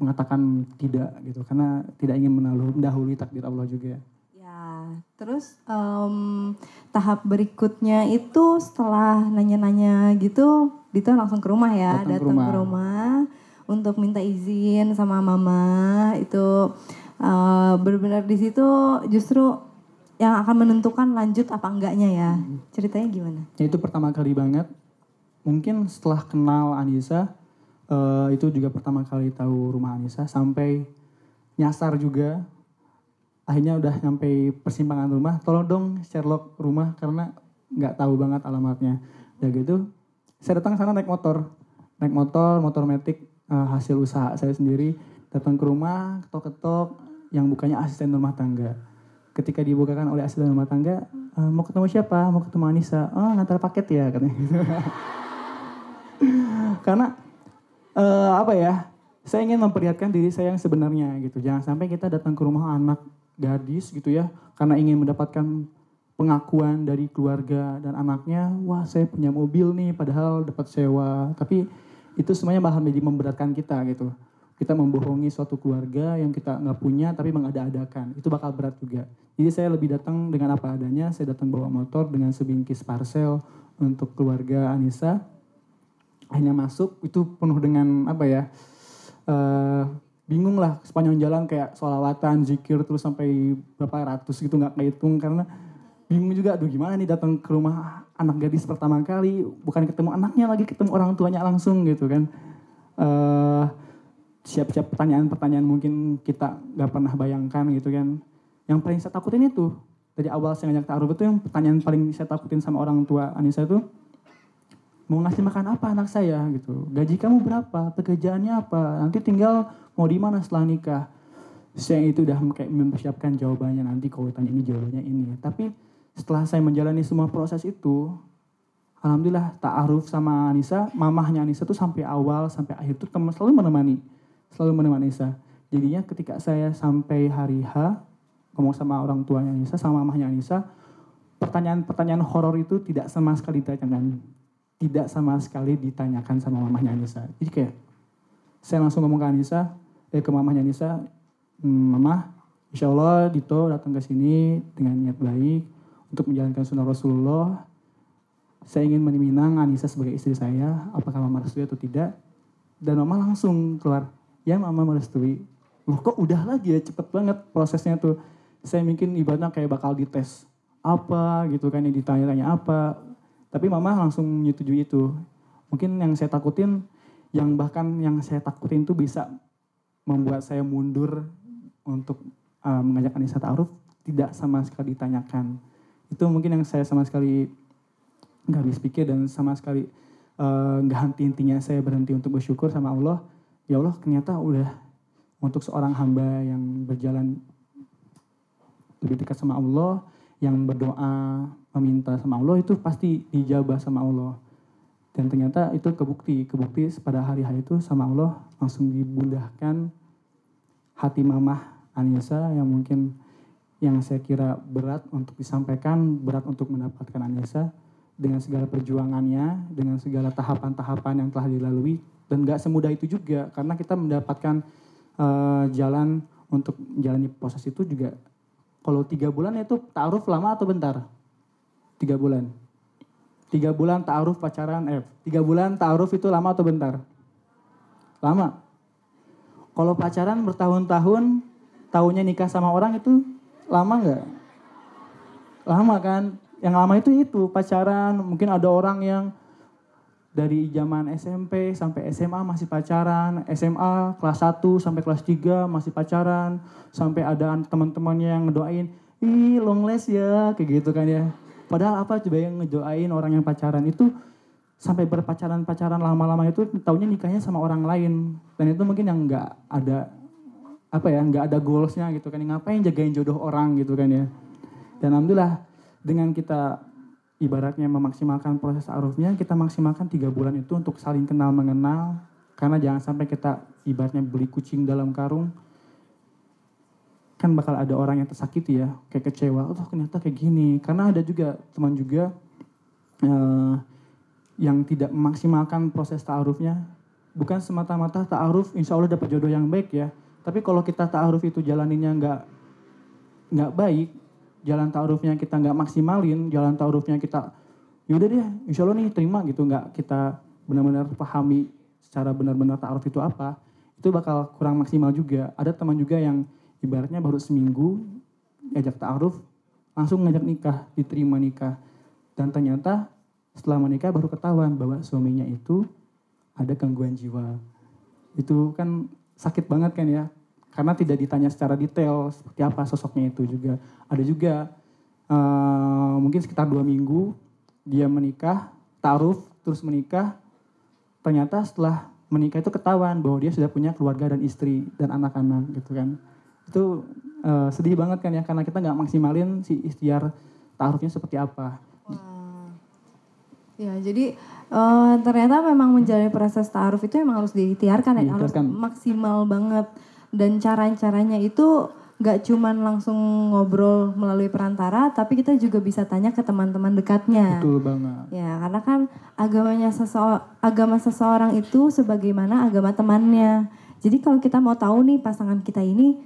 mengatakan tidak gitu karena tidak ingin mendahului takdir Allah juga. Terus em, tahap berikutnya itu setelah nanya-nanya gitu, Dito langsung ke rumah ya, Datang ke datang ke rumah. rumah untuk minta izin sama mama. Itu eh, benar-benar di situ justru yang akan menentukan lanjut apa enggaknya ya. Ceritanya gimana? Ya itu pertama kali banget. Mungkin setelah kenal Anissa, eh, itu juga pertama kali tahu rumah Anissa. Sampai nyasar juga. Akhirnya udah nyampe persimpangan rumah. Tolong dong Sherlock rumah karena nggak tahu banget alamatnya. Udah gitu, saya datang sana naik motor. Naik motor, motor metik eh, hasil usaha saya sendiri. Datang ke rumah, ketok-ketok, yang bukanya asisten rumah tangga ketika dibukakan oleh asisten rumah tangga, "Eh, mau ketemu siapa? Mau ketemu Anissa. Oh, ngantar paket ya katanya. gitu. Karena eh, apa ya? Saya ingin memperlihatkan diri saya yang sebenarnya gitu. Jangan sampai kita datang ke rumah anak gadis gitu ya, karena ingin mendapatkan pengakuan dari keluarga dan anaknya, wah saya punya mobil nih, padahal dapat sewa. Tapi itu semuanya malah menjadi memberatkan kita gitu. Kita membohongi suatu keluarga yang kita nggak punya tapi mengada-adakan. Itu bakal berat juga. Jadi saya lebih datang dengan apa adanya. Saya datang bawa motor dengan sebingkis parcel untuk keluarga Anissa. Akhirnya masuk itu penuh dengan apa ya? eh bingung lah sepanjang jalan kayak sholawatan, zikir terus sampai berapa ratus gitu nggak kehitung karena bingung juga aduh gimana nih datang ke rumah anak gadis pertama kali? Bukan ketemu anaknya lagi ketemu orang tuanya langsung gitu kan. Eh siap-siap pertanyaan-pertanyaan mungkin kita nggak pernah bayangkan gitu kan. Yang paling saya takutin itu dari awal saya ngajak ta'aruf itu yang pertanyaan paling saya takutin sama orang tua Anissa itu mau ngasih makan apa anak saya gitu. Gaji kamu berapa? Pekerjaannya apa? Nanti tinggal mau di mana setelah nikah? Saya itu udah kayak mempersiapkan jawabannya nanti kalau tanya ini jawabannya ini. Tapi setelah saya menjalani semua proses itu Alhamdulillah ta'aruf sama Anissa, mamahnya Anissa tuh sampai awal sampai akhir tuh teman selalu menemani, selalu menemani Anissa. Jadinya ketika saya sampai hari H ngomong sama orang tuanya Anissa sama mamahnya Anissa, pertanyaan-pertanyaan horor itu tidak sama sekali ditanyakan, tidak sama sekali ditanyakan sama mamahnya Anissa. Jadi kayak saya langsung ngomong ke Anissa, eh ke mamahnya Anissa, "Hmm, Mama, Insya Allah Dito datang ke sini dengan niat baik untuk menjalankan sunnah Rasulullah saya ingin meminang Anissa sebagai istri saya, apakah mama restui atau tidak. Dan mama langsung keluar, ya mama merestui. Loh kok udah lagi ya, cepet banget prosesnya tuh. Saya mungkin ibaratnya kayak bakal dites apa gitu kan, yang ditanya-tanya apa. Tapi mama langsung menyetujui itu. Mungkin yang saya takutin, yang bahkan yang saya takutin tuh bisa membuat saya mundur untuk uh, mengajak Anissa ta'aruf, tidak sama sekali ditanyakan. Itu mungkin yang saya sama sekali nggak habis pikir dan sama sekali eh, nggak uh, henti-hentinya saya berhenti untuk bersyukur sama Allah. Ya Allah ternyata udah untuk seorang hamba yang berjalan lebih dekat sama Allah, yang berdoa meminta sama Allah itu pasti dijabah sama Allah. Dan ternyata itu kebukti, kebukti pada hari hari itu sama Allah langsung dibundahkan hati mamah Anissa yang mungkin yang saya kira berat untuk disampaikan, berat untuk mendapatkan Anissa dengan segala perjuangannya, dengan segala tahapan-tahapan yang telah dilalui, dan gak semudah itu juga karena kita mendapatkan uh, jalan untuk menjalani proses itu juga. Kalau tiga bulan itu taaruf lama atau bentar? Tiga bulan. Tiga bulan taaruf pacaran, eh tiga bulan taaruf itu lama atau bentar? Lama. Kalau pacaran bertahun-tahun, tahunnya nikah sama orang itu lama nggak? Lama kan? yang lama itu itu pacaran mungkin ada orang yang dari zaman SMP sampai SMA masih pacaran, SMA kelas 1 sampai kelas 3 masih pacaran, sampai ada teman-temannya yang ngedoain, ih long last ya, kayak gitu kan ya. Padahal apa coba yang ngedoain orang yang pacaran itu sampai berpacaran-pacaran lama-lama itu taunya nikahnya sama orang lain. Dan itu mungkin yang nggak ada apa ya, nggak ada goalsnya gitu kan. Ngapain jagain jodoh orang gitu kan ya. Dan alhamdulillah dengan kita ibaratnya memaksimalkan proses arufnya, kita maksimalkan tiga bulan itu untuk saling kenal mengenal. Karena jangan sampai kita ibaratnya beli kucing dalam karung, kan bakal ada orang yang tersakiti ya, kayak kecewa, oh ternyata kayak gini. Karena ada juga teman juga uh, yang tidak memaksimalkan proses ta'arufnya, bukan semata-mata ta'aruf insya Allah dapat jodoh yang baik ya. Tapi kalau kita ta'aruf itu jalaninnya nggak nggak baik, jalan ta'arufnya kita nggak maksimalin, jalan ta'arufnya kita yaudah deh insya Allah nih terima gitu nggak kita benar-benar pahami secara benar-benar ta'aruf itu apa, itu bakal kurang maksimal juga. Ada teman juga yang ibaratnya baru seminggu ngajak ta'aruf, langsung ngajak nikah, diterima nikah. Dan ternyata setelah menikah baru ketahuan bahwa suaminya itu ada gangguan jiwa. Itu kan sakit banget kan ya, karena tidak ditanya secara detail seperti apa sosoknya itu juga. Ada juga uh, mungkin sekitar dua minggu dia menikah, taruh terus menikah. Ternyata setelah menikah itu ketahuan bahwa dia sudah punya keluarga dan istri dan anak-anak gitu kan. Itu uh, sedih banget kan ya karena kita nggak maksimalin si ikhtiar taruhnya seperti apa. Wah. Ya jadi uh, ternyata memang menjalani proses taruh itu memang harus diikhtiarkan ya, harus maksimal banget dan cara-caranya itu gak cuman langsung ngobrol melalui perantara, tapi kita juga bisa tanya ke teman-teman dekatnya. Betul banget. Ya, karena kan agamanya seseo agama seseorang itu sebagaimana agama temannya. Jadi kalau kita mau tahu nih pasangan kita ini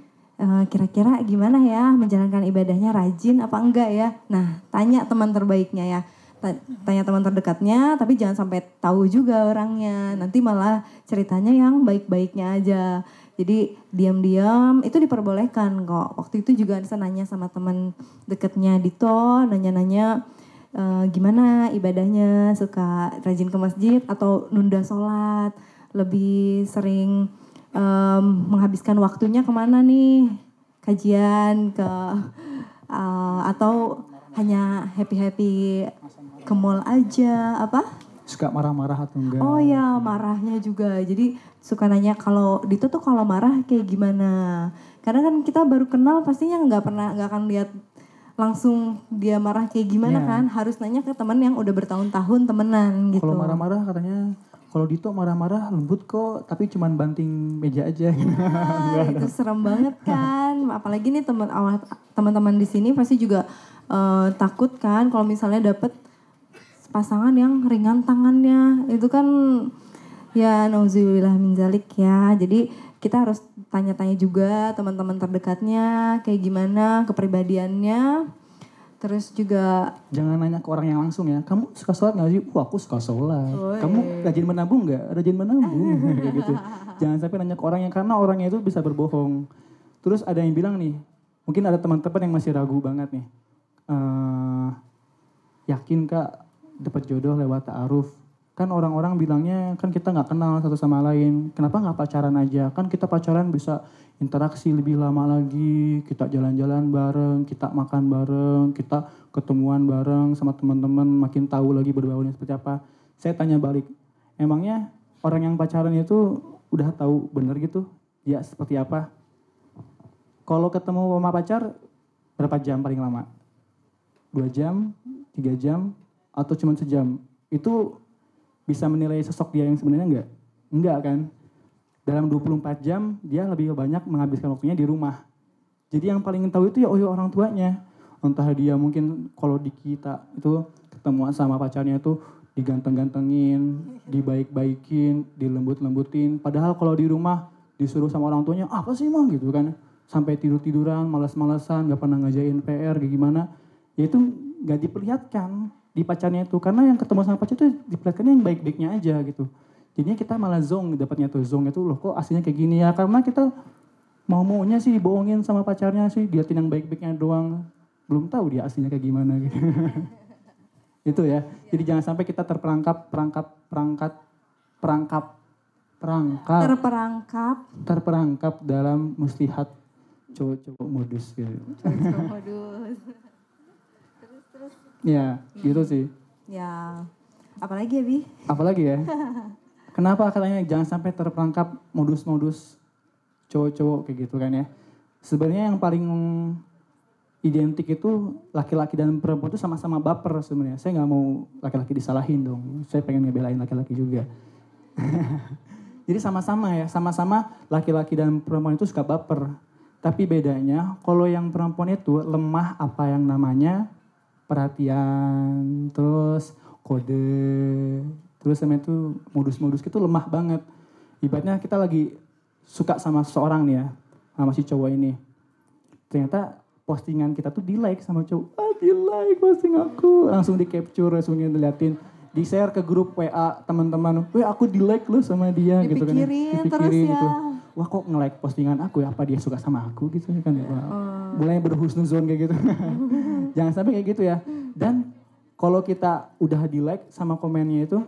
kira-kira gimana ya menjalankan ibadahnya rajin apa enggak ya? Nah, tanya teman terbaiknya ya. Tanya teman terdekatnya, tapi jangan sampai tahu juga orangnya. Nanti malah ceritanya yang baik-baiknya aja. Jadi diam-diam itu diperbolehkan kok. Waktu itu juga saya nanya sama teman deketnya Dito, nanya-nanya e, gimana ibadahnya, suka rajin ke masjid atau nunda sholat, lebih sering um, menghabiskan waktunya ke mana nih? Kajian ke Uh, atau hanya happy happy ke mall aja apa? Suka marah-marah atau enggak? Oh ya marahnya juga. Jadi suka nanya kalau Dito tuh kalau marah kayak gimana? Karena kan kita baru kenal pastinya nggak pernah nggak akan lihat langsung dia marah kayak gimana Iya. kan? Harus nanya ke teman yang udah bertahun-tahun temenan gitu. Kalau marah-marah katanya kalau Dito marah-marah lembut kok, tapi cuman banting meja aja. Ah, itu serem banget kan. Apalagi nih teman awal teman-teman di sini pasti juga eh, takut kan kalau misalnya dapet pasangan yang ringan tangannya. Itu kan ya nauzubillah min zalik ya. Jadi kita harus tanya-tanya juga teman-teman terdekatnya kayak gimana kepribadiannya. Terus juga Jangan nanya ke orang yang langsung ya. Kamu suka sholat nggak sih? Wah aku suka sholat. Kamu rajin menabung nggak? Rajin menabung kayak gitu. Jangan sampai nanya ke orang yang karena orangnya itu bisa berbohong. Terus ada yang bilang nih, mungkin ada teman-teman yang masih ragu banget nih. Eh, yakin kak dapat jodoh lewat ta'aruf? Kan orang-orang bilangnya kan kita nggak kenal satu sama lain. Kenapa nggak pacaran aja? Kan kita pacaran bisa interaksi lebih lama lagi, kita jalan-jalan bareng, kita makan bareng, kita ketemuan bareng sama teman-teman, makin tahu lagi berbaunya seperti apa. Saya tanya balik, emangnya orang yang pacaran itu udah tahu bener gitu dia seperti apa? Kalau ketemu sama pacar berapa jam paling lama? Dua jam, tiga jam, atau cuma sejam? Itu bisa menilai sosok dia yang sebenarnya enggak? Enggak kan? Dalam 24 jam dia lebih banyak menghabiskan waktunya di rumah. Jadi yang paling tahu itu ya oh ya orang tuanya. Entah dia mungkin kalau di kita itu ketemuan sama pacarnya itu diganteng-gantengin, dibaik-baikin, dilembut-lembutin. Padahal kalau di rumah disuruh sama orang tuanya, apa sih mah gitu kan. Sampai tidur-tiduran, malas-malasan, gak pernah ngajain PR, kayak gimana. Ya itu gak diperlihatkan di pacarnya itu. Karena yang ketemu sama pacar itu diperlihatkannya yang baik-baiknya aja gitu. Jadinya kita malah zong dapatnya tuh zong itu loh kok aslinya kayak gini ya. Karena kita mau maunya sih dibohongin sama pacarnya sih. Diliatin yang baik-baiknya doang. Belum tahu dia aslinya kayak gimana gitu. itu ya. Jadi jangan sampai kita terperangkap, perangkap, perangkat, perangkap, perangkap, terperangkap. terperangkap dalam muslihat cowok-cowok modus gitu. Modus. Ya, gitu sih. Ya, apalagi ya Bi? Apalagi ya? Kenapa katanya jangan sampai terperangkap modus-modus cowok-cowok kayak gitu kan ya? Sebenarnya yang paling identik itu laki-laki dan perempuan itu sama-sama baper sebenarnya. Saya nggak mau laki-laki disalahin dong. Saya pengen ngebelain laki-laki juga. Jadi sama-sama ya, sama-sama laki-laki dan perempuan itu suka baper. Tapi bedanya kalau yang perempuan itu lemah apa yang namanya perhatian, terus kode, terus sama itu modus-modus itu lemah banget. Ibaratnya kita lagi suka sama seseorang nih ya, sama si cowok ini. Ternyata postingan kita tuh di like sama cowok. Ah di like posting aku. Langsung di capture, langsung diliatin. Di share ke grup WA teman-teman. Weh aku di like loh sama dia gitu kan. Dipikirin terus ya. gitu. Wah kok nge-like postingan aku ya, apa dia suka sama aku gitu kan. Wah, Mulai berhusnuzon kayak gitu. Jangan sampai kayak gitu ya. Dan kalau kita udah di like sama komennya itu,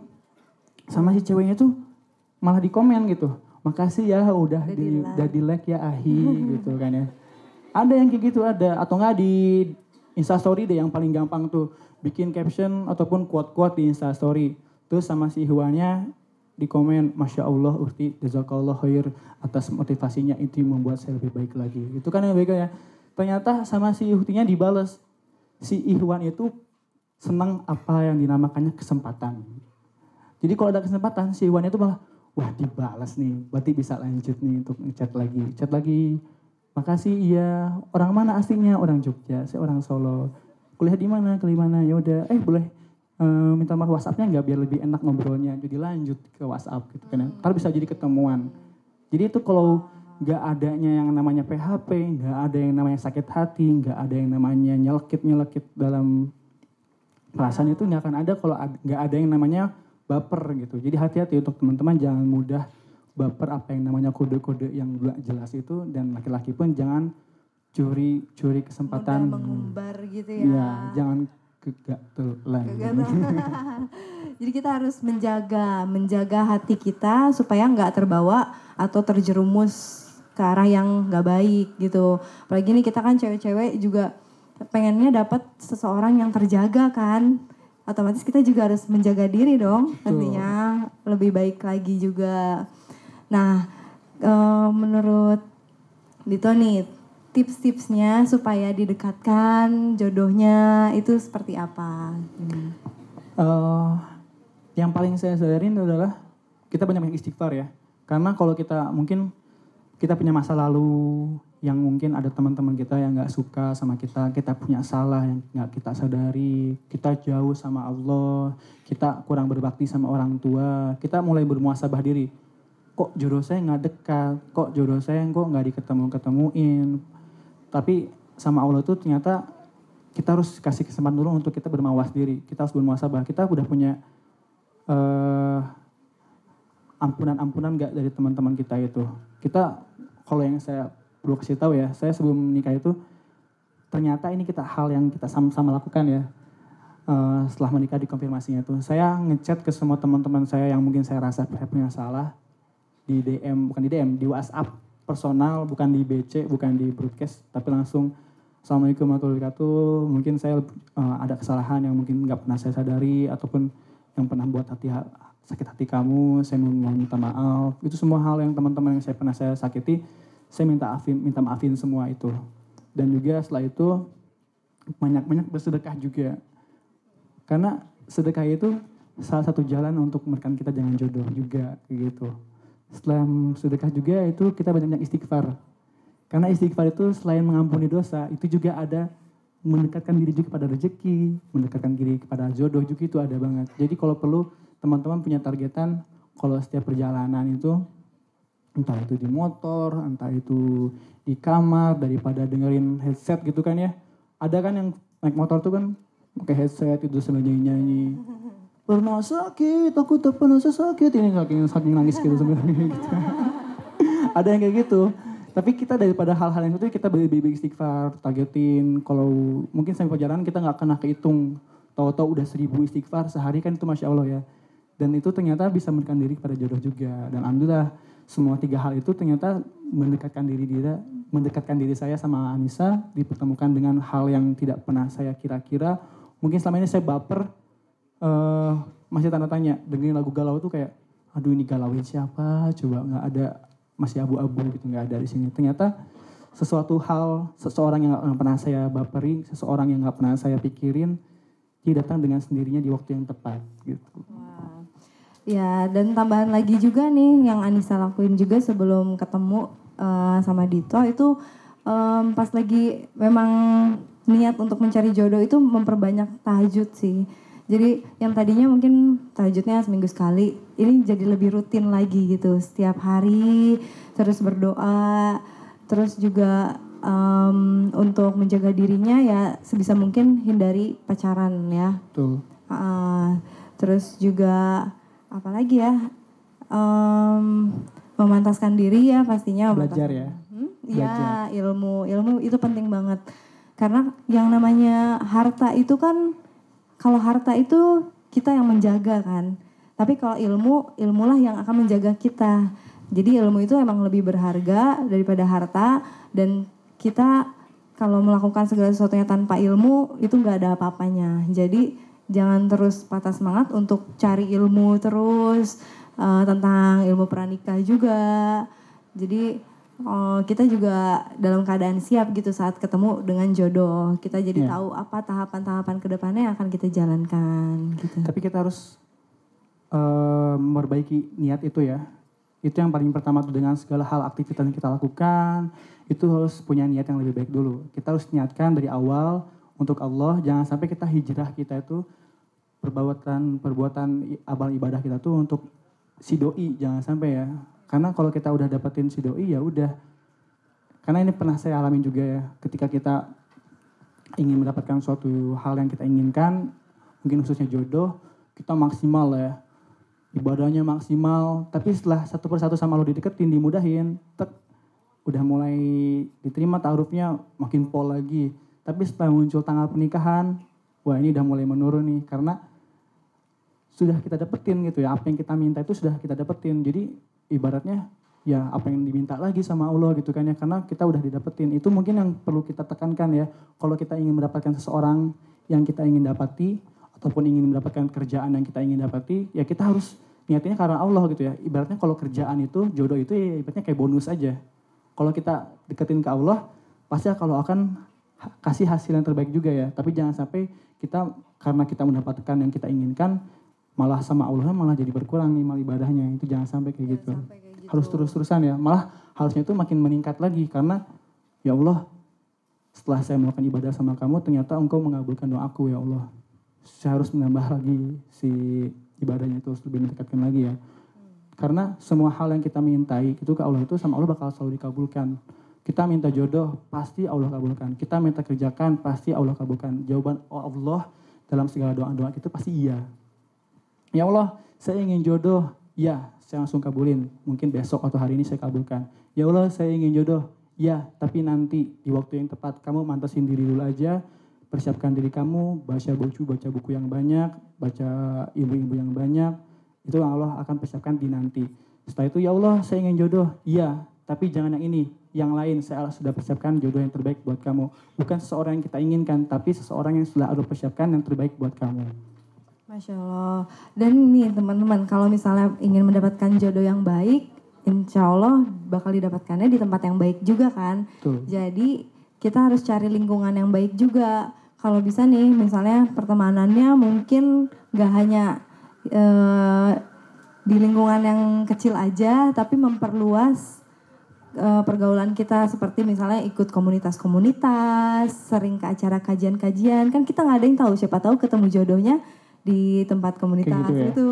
sama si ceweknya tuh malah di komen gitu. Makasih ya udah di, udah di like ya Ahi gitu kan ya. Ada yang kayak gitu ada atau enggak di Instastory deh yang paling gampang tuh bikin caption ataupun quote-quote di Instastory. Terus sama si Ikhwannya di komen Masya Allah Uhti Jazakallah khair atas motivasinya itu membuat saya lebih baik lagi. Itu kan yang baik ya. Ternyata sama si Uhtinya dibales. Si Ikhwan itu senang apa yang dinamakannya kesempatan. Jadi kalau ada kesempatan si Iwan itu malah wah dibalas nih, berarti bisa lanjut nih untuk ngechat lagi. Chat lagi, makasih iya. Orang mana aslinya? Orang Jogja, saya orang Solo. Kuliah di mana? Kuliah mana? Ya udah, eh boleh eh, minta nomor WhatsAppnya nggak biar lebih enak ngobrolnya. Jadi lanjut ke WhatsApp gitu kan. ya. Ntar bisa jadi ketemuan. Jadi itu kalau nggak adanya yang namanya PHP, nggak ada yang namanya sakit hati, nggak ada yang namanya nyelekit-nyelekit dalam perasaan itu nggak akan ada kalau nggak ada yang namanya baper gitu. Jadi hati-hati untuk teman-teman jangan mudah baper apa yang namanya kode-kode yang nggak jelas itu dan laki-laki pun jangan curi curi kesempatan. Mudah mengumbar gitu ya. Ya, jangan kegatelan. Jadi kita harus menjaga, menjaga hati kita supaya nggak terbawa atau terjerumus ke arah yang nggak baik gitu. Apalagi nih kita kan cewek-cewek juga pengennya dapat seseorang yang terjaga kan otomatis kita juga harus menjaga diri dong pastinya lebih baik lagi juga nah eh, menurut Dito nih tips-tipsnya supaya didekatkan jodohnya itu seperti apa Hmm. Eh, yang paling saya sadarin adalah kita banyak istighfar ya. Karena kalau kita mungkin kita punya masa lalu yang mungkin ada teman-teman kita yang nggak suka sama kita, kita punya salah yang nggak kita sadari, kita jauh sama Allah, kita kurang berbakti sama orang tua, kita mulai bermuasabah diri. Kok jodoh saya nggak dekat, kok jodoh saya kok nggak diketemu-ketemuin. Tapi sama Allah tuh ternyata kita harus kasih kesempatan dulu untuk kita bermawas diri. Kita harus bermuasabah. Kita udah punya eh, ampunan-ampunan gak dari teman-teman kita itu. Kita kalau yang saya perlu kasih tahu ya, saya sebelum menikah itu ternyata ini kita hal yang kita sama-sama lakukan ya. Eh, setelah menikah dikonfirmasinya itu, saya ngechat ke semua teman-teman saya yang mungkin saya rasa saya punya salah di DM, bukan di DM, di WhatsApp personal, bukan di BC, bukan di broadcast, tapi langsung Assalamualaikum warahmatullahi wabarakatuh. Mungkin saya eh, ada kesalahan yang mungkin nggak pernah saya sadari ataupun yang pernah buat hati sakit hati kamu. Saya mau minta maaf. Itu semua hal yang teman-teman yang saya pernah saya sakiti, saya minta maafin, minta maafin semua itu. Dan juga setelah itu banyak-banyak bersedekah juga. Karena sedekah itu salah satu jalan untuk menekan kita jangan jodoh juga gitu. Setelah sedekah juga itu kita banyak-banyak istighfar. Karena istighfar itu selain mengampuni dosa, itu juga ada mendekatkan diri juga kepada rezeki, mendekatkan diri kepada jodoh juga itu ada banget. Jadi kalau perlu teman-teman punya targetan kalau setiap perjalanan itu entah itu di motor, entah itu di kamar daripada dengerin headset gitu kan ya. Ada kan yang naik motor tuh kan pakai headset itu sambil nyanyi-nyanyi. Pernah sakit, aku tak pernah sakit. Ini saking, saking nangis gitu sambil gitu. ada yang kayak gitu. Tapi kita daripada hal-hal yang itu kita beli-beli istighfar, targetin. Kalau mungkin sampai perjalanan kita nggak kena kehitung. Tahu-tahu udah seribu istighfar sehari kan itu masya Allah ya. Dan itu ternyata bisa mendekatkan diri kepada jodoh juga. Dan alhamdulillah semua tiga hal itu ternyata mendekatkan diri dia, mendekatkan diri saya sama Anissa dipertemukan dengan hal yang tidak pernah saya kira-kira. Mungkin selama ini saya baper, eh masih tanda tanya dengerin lagu galau tuh kayak, aduh ini galauin siapa? Coba nggak ada masih abu-abu gitu nggak ada di sini. Ternyata sesuatu hal seseorang yang nggak pernah saya baperi, seseorang yang nggak pernah saya pikirin, dia datang dengan sendirinya di waktu yang tepat gitu. Ya, dan tambahan lagi juga nih yang Anissa lakuin juga sebelum ketemu eh, sama Dito itu em, pas lagi memang niat untuk mencari jodoh itu memperbanyak tahajud sih. Jadi yang tadinya mungkin tahajudnya seminggu sekali, ini jadi lebih rutin lagi gitu. Setiap hari terus berdoa, terus juga em, untuk menjaga dirinya ya sebisa mungkin hindari pacaran ya. Betul. Ah, terus juga apalagi ya em, memantaskan diri ya pastinya. Belajar ya. Hmm, ya ilmu ilmu itu penting banget. Karena yang namanya harta itu kan kalau harta itu kita yang menjaga kan. Tapi kalau ilmu ilmulah yang akan menjaga kita. Jadi ilmu itu emang lebih berharga daripada harta. Dan kita kalau melakukan segala sesuatunya tanpa ilmu itu nggak ada apa-apanya. Jadi jangan terus patah semangat untuk cari ilmu terus eh, tentang ilmu pranikah juga jadi eh, kita juga dalam keadaan siap gitu saat ketemu dengan jodoh kita jadi Iya. tahu apa tahapan-tahapan ke depannya yang akan kita jalankan gitu Tapi kita harus eh, memperbaiki niat itu ya. Itu yang paling pertama tuh dengan segala hal aktivitas yang kita lakukan, itu harus punya niat yang lebih baik dulu. Kita harus niatkan dari awal untuk Allah, jangan sampai kita hijrah kita itu perbuatan perbuatan amal ibadah kita tuh untuk si doi, jangan sampai ya. Karena kalau kita udah dapetin si doi ya udah. Karena ini pernah saya alamin juga ya, ketika kita ingin mendapatkan suatu hal yang kita inginkan, mungkin khususnya jodoh, kita maksimal ya. Ibadahnya maksimal, tapi setelah satu persatu sama lo dideketin, dimudahin, tek, udah mulai diterima taarufnya makin pol lagi. Tapi setelah muncul tanggal pernikahan, wah ini udah mulai menurun nih, karena sudah kita dapetin gitu ya, apa yang kita minta itu sudah kita dapetin. Jadi ibaratnya ya apa yang diminta lagi sama Allah gitu kan ya karena kita udah didapetin. Itu mungkin yang perlu kita tekankan ya kalau kita ingin mendapatkan seseorang yang kita ingin dapati ataupun ingin mendapatkan kerjaan yang kita ingin dapati ya kita harus niatnya karena Allah gitu ya. Ibaratnya kalau kerjaan itu jodoh itu ya ibaratnya kayak bonus aja. Kalau kita deketin ke Allah pasti kalau akan kasih hasil yang terbaik juga ya. Tapi jangan sampai kita karena kita mendapatkan yang kita inginkan malah sama Allah malah jadi berkurang nih mal ibadahnya. Itu jangan sampai kayak gitu. harus terus-terusan ya. Malah harusnya itu makin meningkat lagi karena ya Allah setelah saya melakukan ibadah sama kamu ternyata engkau mengabulkan doaku ya Allah. Saya harus menambah lagi si ibadahnya itu harus lebih mendekatkan lagi ya. Karena semua hal yang kita mintai itu ke Allah itu sama Allah bakal selalu dikabulkan kita minta jodoh pasti Allah kabulkan kita minta kerjakan pasti Allah kabulkan jawaban Allah dalam segala doa-doa kita pasti iya Ya Allah, saya ingin jodoh. Ya, saya langsung kabulin. Mungkin besok atau hari ini saya kabulkan. Ya Allah, saya ingin jodoh. Ya, tapi nanti di waktu yang tepat kamu mantasin diri dulu aja. Persiapkan diri kamu, baca buku, baca buku yang banyak, baca ilmu-ilmu yang banyak. Itu Allah akan persiapkan di nanti. Setelah itu, ya Allah, saya ingin jodoh. Iya, tapi jangan yang ini. Yang lain, saya sudah persiapkan jodoh yang terbaik buat kamu. Bukan seseorang yang kita inginkan, tapi seseorang yang sudah Allah persiapkan yang terbaik buat kamu. Masya Allah. Dan nih teman-teman, kalau misalnya ingin mendapatkan jodoh yang baik, insya Allah bakal didapatkannya di tempat yang baik juga kan. Betul. Jadi kita harus cari lingkungan yang baik juga. Kalau bisa nih, misalnya pertemanannya mungkin gak hanya eh, di lingkungan yang kecil aja, tapi memperluas eh, pergaulan kita seperti misalnya ikut komunitas-komunitas, sering ke acara kajian-kajian. Kan kita nggak ada yang tahu, siapa tahu ketemu jodohnya di tempat komunitas gitu ya? itu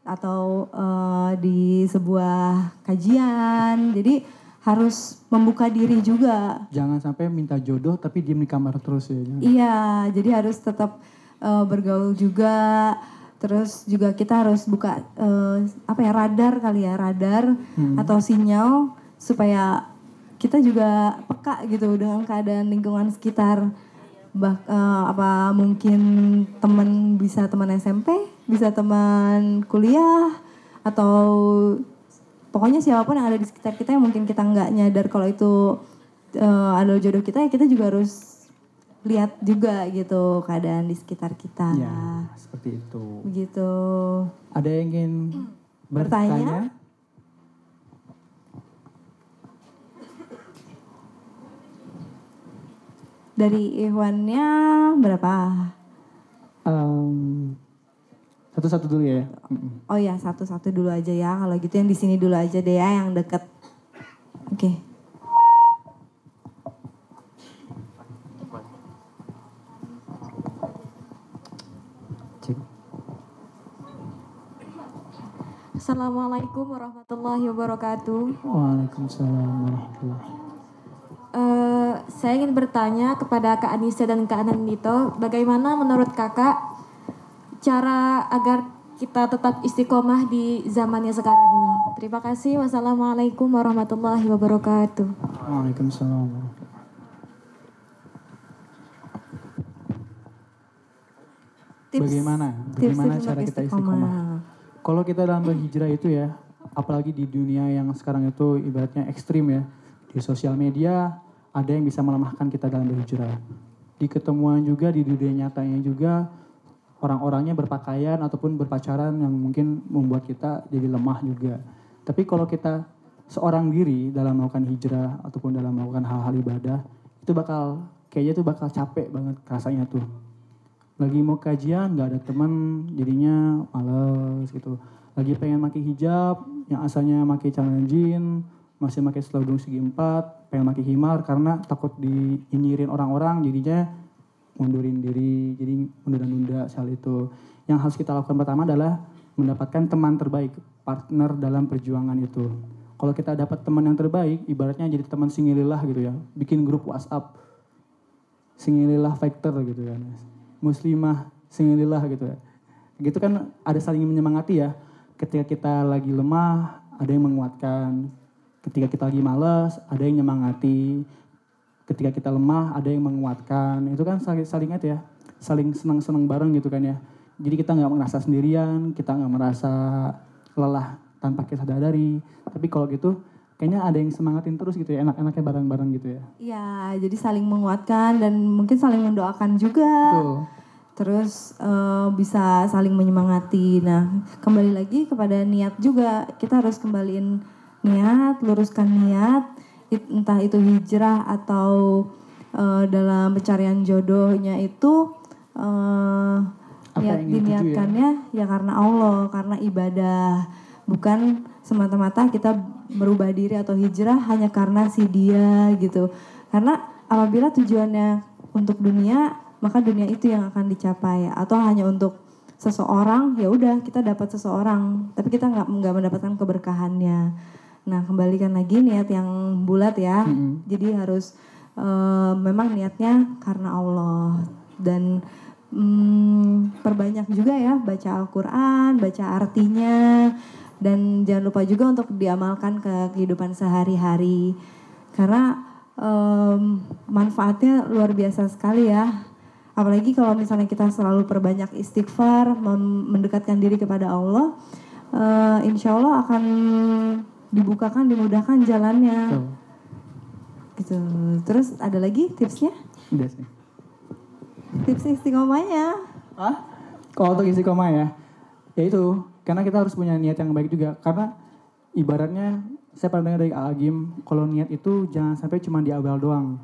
atau eh, di sebuah kajian. Jadi harus membuka diri juga. Jangan sampai minta jodoh tapi diem di kamar terus ya. Jangan. Iya, jadi harus tetap eh, bergaul juga. Terus juga kita harus buka eh, apa ya radar kali ya radar atau sinyal supaya kita juga peka gitu dengan keadaan lingkungan sekitar. Bah, eh, apa mungkin teman bisa teman SMP, bisa teman kuliah atau pokoknya siapa pun yang ada di sekitar kita yang mungkin kita nggak nyadar kalau itu eh, adalah jodoh kita ya kita juga harus lihat juga gitu keadaan di sekitar kita Ya, seperti itu. begitu Ada yang ingin Bertanya? bertanya? Dari Ikhwannya berapa Em, Satu-satu dulu ya. Oh ya satu-satu dulu aja ya kalau gitu yang di sini dulu aja deh ya yang deket oke Cek. Assalamualaikum warahmatullahi wabarakatuh. Waalaikumsalam warahmatullahi Eh, saya ingin bertanya kepada Kak Anissa dan Kak Anandito, bagaimana menurut Kakak cara agar kita tetap istiqomah di zamannya sekarang ini? Terima kasih. Wassalamualaikum warahmatullahi wabarakatuh. Waalaikumsalam tips Bagaimana? Bagaimana tips cara kita istiqomah? Kalau kita dalam berhijrah itu ya, apalagi di dunia yang sekarang itu ibaratnya ekstrim ya, di sosial media ada yang bisa melemahkan kita dalam berhijrah. Di ketemuan juga, di dunia nyatanya juga, orang-orangnya berpakaian ataupun berpacaran yang mungkin membuat kita jadi lemah juga. Tapi kalau kita seorang diri dalam melakukan hijrah ataupun dalam melakukan hal-hal ibadah, itu bakal, kayaknya tuh bakal capek banget rasanya tuh lagi mau kajian nggak ada teman jadinya males gitu lagi pengen pakai hijab yang asalnya pakai celana jean masih pakai seludung segi empat pengen pakai himar karena takut diinyirin orang-orang jadinya mundurin diri jadi menunda-nunda hal itu. Yang harus kita lakukan pertama adalah mendapatkan teman terbaik partner dalam perjuangan itu. Kalau kita dapat teman yang terbaik ibaratnya jadi teman singililah gitu ya bikin grup WhatsApp singililah factor gitu kan. Muslimah singililah gitu ya. Gitu kan ada saling menyemangati ya. Ketika kita lagi lemah ada yang menguatkan ketika kita lagi malas ada yang menyemangati ketika kita lemah ada yang menguatkan itu kan saling saling itu ya saling senang senang bareng gitu kan ya jadi kita nggak merasa sendirian kita nggak merasa lelah tanpa kita sadari tapi kalau gitu kayaknya ada yang semangatin terus gitu ya enak-enaknya bareng-bareng gitu ya Iya, jadi saling menguatkan dan mungkin saling mendoakan juga. Betul. Terus eh, bisa saling menyemangati. Nah, kembali lagi kepada niat juga. Kita harus kembaliin niat, luruskan niat, it- entah itu hijrah atau eh, dalam pencarian jodohnya itu Apa niat ya? diniatkannya ya karena Allah, karena ibadah. Bukan semata-mata kita merubah diri atau hijrah hanya karena si dia gitu. Karena apabila tujuannya untuk dunia, maka dunia itu yang akan dicapai atau hanya untuk seseorang ya udah kita dapat seseorang tapi kita nggak nggak mendapatkan keberkahannya nah kembalikan lagi niat yang bulat ya. Jadi harus eh, memang niatnya karena Allah. Dan hmm, perbanyak juga ya baca Al-Quran baca artinya. Dan jangan lupa juga untuk diamalkan ke kehidupan sehari-hari. Karena em, manfaatnya luar biasa sekali ya. Apalagi kalau misalnya kita selalu perbanyak istighfar mendekatkan diri kepada Allah eh, insya Allah akan dibukakan dimudahkan jalannya. Gitu. Terus ada lagi tipsnya? Tips istiqomahnya. Ah kalau untuk isi koma ya ya itu. Karena kita harus punya niat yang baik juga. Karena ibaratnya saya pernah dengar dari Al Agim kalau niat itu jangan sampai cuma di awal doang.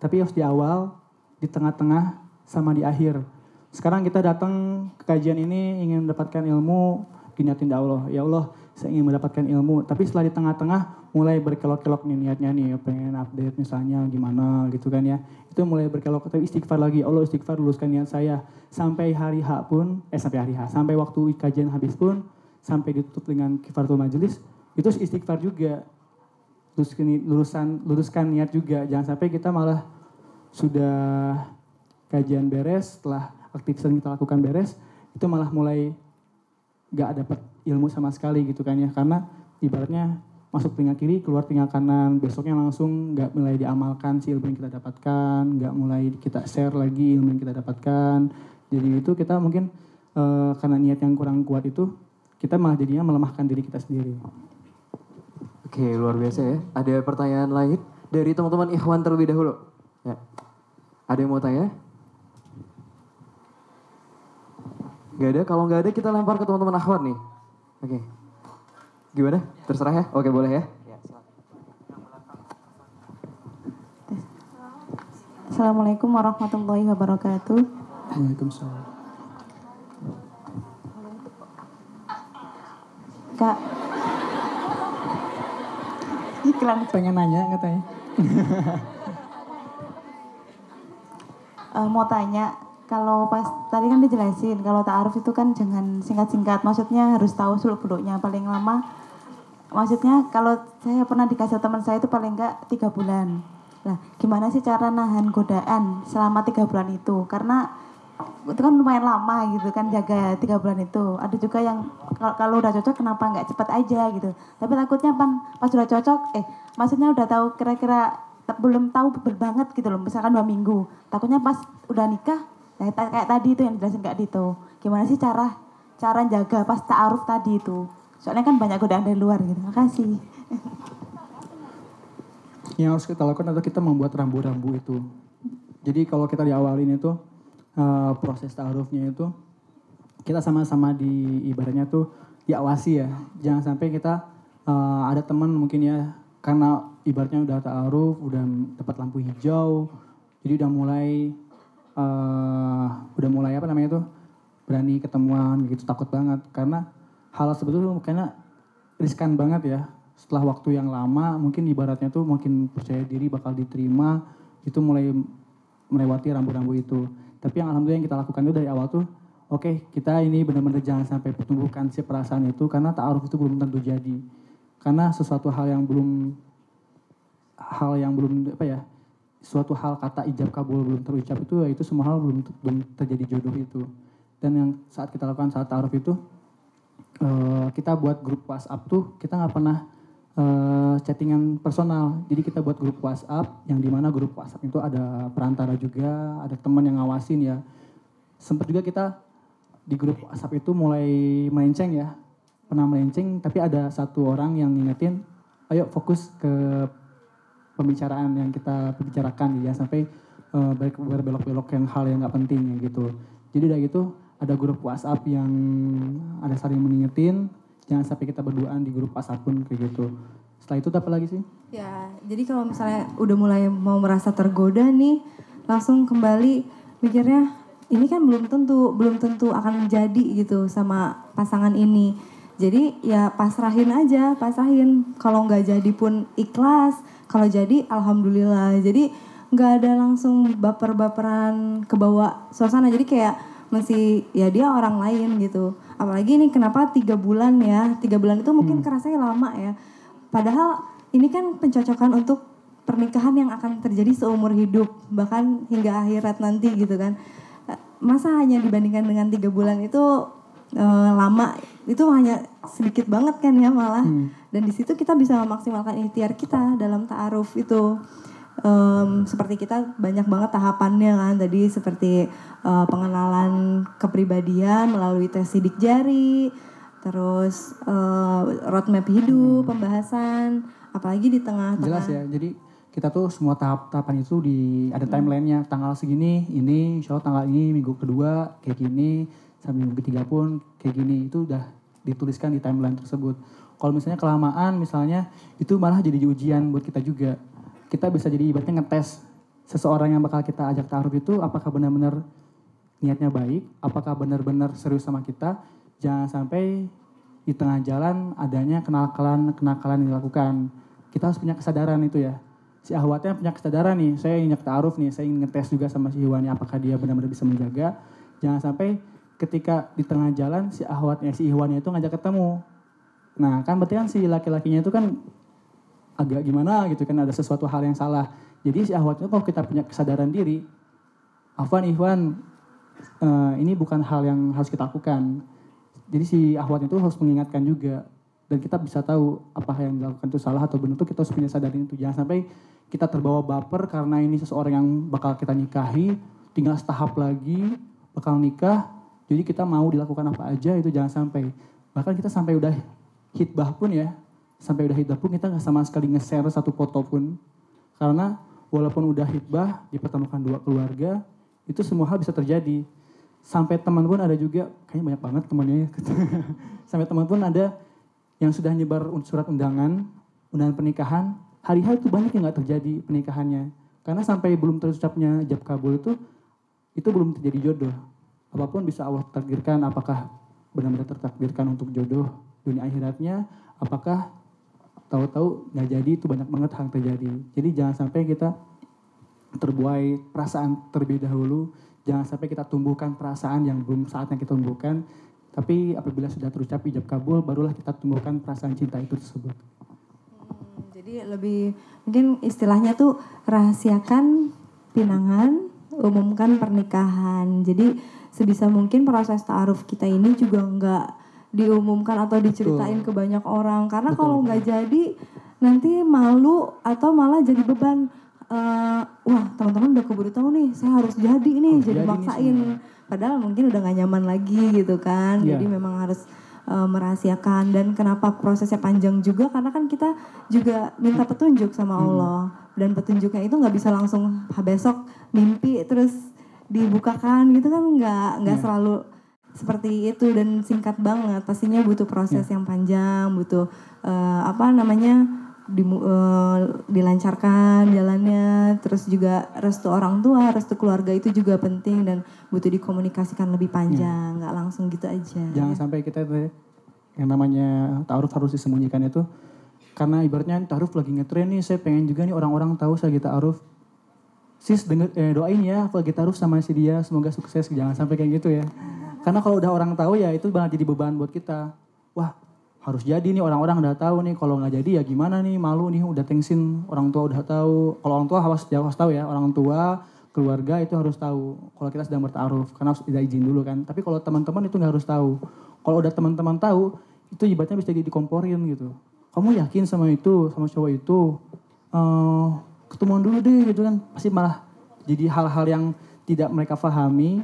Tapi harus di awal di tengah-tengah sama di akhir. Sekarang kita datang ke kajian ini ingin mendapatkan ilmu diniatin di Allah. Ya Allah saya ingin mendapatkan ilmu. Tapi setelah di tengah-tengah mulai berkelok-kelok nih niatnya nih pengen update misalnya gimana gitu kan ya. Itu mulai berkelok tapi istighfar lagi. Allah istighfar luluskan niat saya. Sampai hari H pun eh sampai hari H sampai waktu kajian habis pun sampai ditutup dengan kifaratul majelis itu istighfar juga. Lulusan luruskan niat juga. Jangan sampai kita malah sudah kajian beres setelah aktivitas yang kita lakukan beres itu malah mulai gak dapat ilmu sama sekali gitu kan ya karena ibaratnya masuk telinga kiri keluar telinga kanan besoknya langsung nggak mulai diamalkan si ilmu yang kita dapatkan nggak mulai kita share lagi ilmu yang kita dapatkan jadi itu kita mungkin eh, karena niat yang kurang kuat itu kita malah jadinya melemahkan diri kita sendiri Oke, luar biasa ya. Ada pertanyaan lain dari teman-teman Ikhwan terlebih dahulu. Ya. Ada yang mau tanya? Gak ada. Kalau nggak ada kita lempar ke teman-teman Akhwan nih. Oke. Gimana? Terserah ya. Oke, boleh ya. Assalamualaikum warahmatullahi wabarakatuh. Waalaikumsalam Kak. Iklan. pengen nanya katanya Eh, mau tanya, kalau pas tadi kan dijelasin kalau ta'aruf itu kan jangan singkat-singkat, maksudnya harus tahu suluk beluknya paling lama. Maksudnya kalau saya pernah dikasih teman saya itu paling enggak tiga bulan. Nah, gimana sih cara nahan godaan selama tiga bulan itu? Karena itu kan lumayan lama gitu kan jaga tiga bulan itu. Ada juga yang kal- kalau udah cocok kenapa nggak cepet aja gitu. Tapi takutnya pan pas udah cocok, eh maksudnya udah tahu kira-kira belum tahu betul banget gitu loh. Misalkan dua minggu, takutnya pas udah nikah kayak, ta- kayak tadi itu yang dijelasin Kak Dito. Gimana sih cara cara jaga pas ta'aruf tadi itu? Soalnya kan banyak godaan dari luar gitu. Makasih. yang harus kita lakukan adalah kita membuat rambu-rambu itu. Jadi kalau kita diawalin itu eh, proses ta'arufnya itu kita sama-sama di ibaratnya tuh diawasi ya. Jangan sampai kita eh, ada teman mungkin ya karena ibaratnya udah ta'aruf, udah dapat lampu hijau, jadi udah mulai eh, udah mulai apa namanya tuh berani ketemuan gitu takut banget. Karena hal sebetulnya karena riskan banget ya. Setelah waktu yang lama mungkin ibaratnya tuh makin percaya diri bakal diterima itu mulai melewati rambu-rambu itu. Tapi yang alhamdulillah yang kita lakukan itu dari awal tuh oke kita ini benar-benar jangan sampai pertumbuhkan si perasaan itu karena ta'aruf itu belum tentu jadi. Karena sesuatu hal yang belum hal yang belum apa ya suatu hal kata ijab kabul belum terucap itu itu semua hal belum belum terjadi jodoh itu dan yang saat kita lakukan saat ta'aruf itu eh, kita buat grup WhatsApp tuh kita nggak pernah eh, chattingan personal. Jadi kita buat grup WhatsApp yang di mana grup WhatsApp itu ada perantara juga, ada teman yang ngawasin ya. Sempat juga kita di grup WhatsApp itu mulai melenceng ya, pernah melenceng. Tapi ada satu orang yang ngingetin ayo fokus ke pembicaraan yang kita bicarakan ya sampai balik berbelok-belok yang hal yang nggak penting ya gitu. Jadi udah gitu ada grup WhatsApp yang ada saling mengingetin jangan sampai kita berduaan di grup WhatsApp pun kayak gitu. Setelah itu apa lagi sih? Ya, jadi kalau misalnya udah mulai mau merasa tergoda nih, langsung kembali mikirnya ini kan belum tentu, belum tentu akan menjadi gitu sama pasangan ini. Jadi ya pasrahin aja, pasrahin. Kalau nggak jadi pun ikhlas, kalau jadi alhamdulillah. Jadi nggak ada langsung baper-baperan ke bawah suasana. Jadi kayak masih ya dia orang lain gitu. Apalagi ini kenapa tiga bulan ya? Tiga bulan itu mungkin kerasanya lama ya. Padahal ini kan pencocokan untuk pernikahan yang akan terjadi seumur hidup bahkan hingga akhirat nanti gitu kan. Masa hanya dibandingkan dengan tiga bulan itu eh, lama itu hanya sedikit banget kan ya malah. Dan di situ kita bisa memaksimalkan ikhtiar kita dalam ta'aruf itu. Em, seperti kita banyak banget tahapannya kan tadi seperti eh, pengenalan kepribadian melalui tes sidik jari, terus eh, roadmap hidup, pembahasan, apalagi di tengah-tengah. Jelas ya. Jadi kita tuh semua tahap-tahapan itu di ada timelinenya. Tanggal segini, ini, insya Allah tanggal ini minggu kedua kayak gini, sampai minggu ketiga pun kayak gini. Itu udah dituliskan di timeline tersebut. Kalau misalnya kelamaan, misalnya itu malah jadi ujian buat kita juga. Kita bisa jadi ibaratnya ngetes seseorang yang bakal kita ajak taruh itu apakah benar-benar niatnya baik, apakah benar-benar serius sama kita. Jangan sampai di tengah jalan adanya kenakalan kenakalan yang dilakukan. Kita harus punya kesadaran itu ya. Si ahwatnya punya kesadaran nih, saya ingin taaruf nih, saya ingin ngetes juga sama si Iwannya apakah dia benar-benar bisa menjaga. Jangan sampai ketika di tengah jalan si ahwatnya si Iwannya itu ngajak ketemu. Nah kan berarti kan si laki-lakinya itu kan agak gimana gitu kan ada sesuatu hal yang salah. Jadi si ahwat itu kalau kita punya kesadaran diri, Afwan Ikhwan eh, ini bukan hal yang harus kita lakukan. Jadi si ahwat itu harus mengingatkan juga dan kita bisa tahu apa yang dilakukan itu salah atau benar itu kita harus punya sadarin itu jangan sampai kita terbawa baper karena ini seseorang yang bakal kita nikahi tinggal setahap lagi bakal nikah jadi kita mau dilakukan apa aja itu jangan sampai. Bahkan kita sampai udah hitbah pun ya. Sampai udah hitbah pun kita nggak sama sekali nge-share satu foto pun. Karena walaupun udah hitbah dipertemukan dua keluarga itu semua hal bisa terjadi. Sampai teman pun ada juga kayaknya banyak banget temannya ya. sampai teman pun ada yang sudah nyebar surat undangan undangan pernikahan. Hari-hari itu banyak yang nggak terjadi pernikahannya. Karena sampai belum terucapnya jab kabul itu itu belum terjadi jodoh apa pun bisa Allah takdirkan apakah benar-benar tertakdirkan untuk jodoh dunia akhiratnya apakah tahu-tahu nggak jadi itu banyak banget hal terjadi jadi jangan sampai kita terbuai perasaan terlebih dahulu jangan sampai kita tumbuhkan perasaan yang belum saatnya kita tumbuhkan tapi apabila sudah terucap ijab kabul barulah kita tumbuhkan perasaan cinta itu tersebut Hmm, Jadi lebih mungkin istilahnya tuh rahasiakan pinangan, umumkan pernikahan. Jadi sebisa mungkin proses taaruf kita ini juga nggak diumumkan atau diceritain ke banyak orang karena kalau nggak jadi nanti malu atau malah jadi beban. Eh, wah teman-teman udah keburu tahu nih, saya harus jadi nih, Harus jadi maksain. Padahal mungkin udah nggak nyaman lagi gitu kan. Iya. Jadi memang harus eh, merahasiakan dan kenapa prosesnya panjang juga karena kan kita juga minta petunjuk sama Allah dan petunjuknya itu nggak bisa langsung "Ah, besok mimpi terus dibukakan gitu kan nggak nggak selalu seperti itu dan singkat banget. Pastinya butuh proses yang panjang butuh eh, apa namanya dimu- eh, dilancarkan jalannya. Terus juga restu orang tua restu keluarga itu juga penting dan butuh dikomunikasikan lebih panjang nggak langsung gitu aja. Jangan sampai kita yang namanya taaruf harus disembunyikan itu. Karena ibaratnya taaruf lagi ngetren nih saya pengen juga nih orang-orang tahu saya lagi taaruf sis denger, eh, doain ya aku lagi taruh sama si dia semoga sukses. Jangan sampai kayak gitu ya. Karena kalau udah orang tahu ya itu bakal jadi beban buat kita. Wah harus jadi nih orang-orang udah tahu nih. Kalau nggak jadi ya gimana nih malu nih udah tensin orang tua udah tahu. Kalau orang tua harus jauh harus tahu ya orang tua keluarga itu harus tahu kalau kita sedang bertaruh. Karena harus tidak izin dulu kan. Tapi kalau teman-teman itu nggak harus tahu. Kalau udah teman-teman tahu itu ibaratnya bisa jadi dikomporin gitu. Kamu yakin sama itu sama cowok itu? Eh ketemuan dulu deh gitu kan. Pasti malah jadi hal-hal yang tidak mereka pahami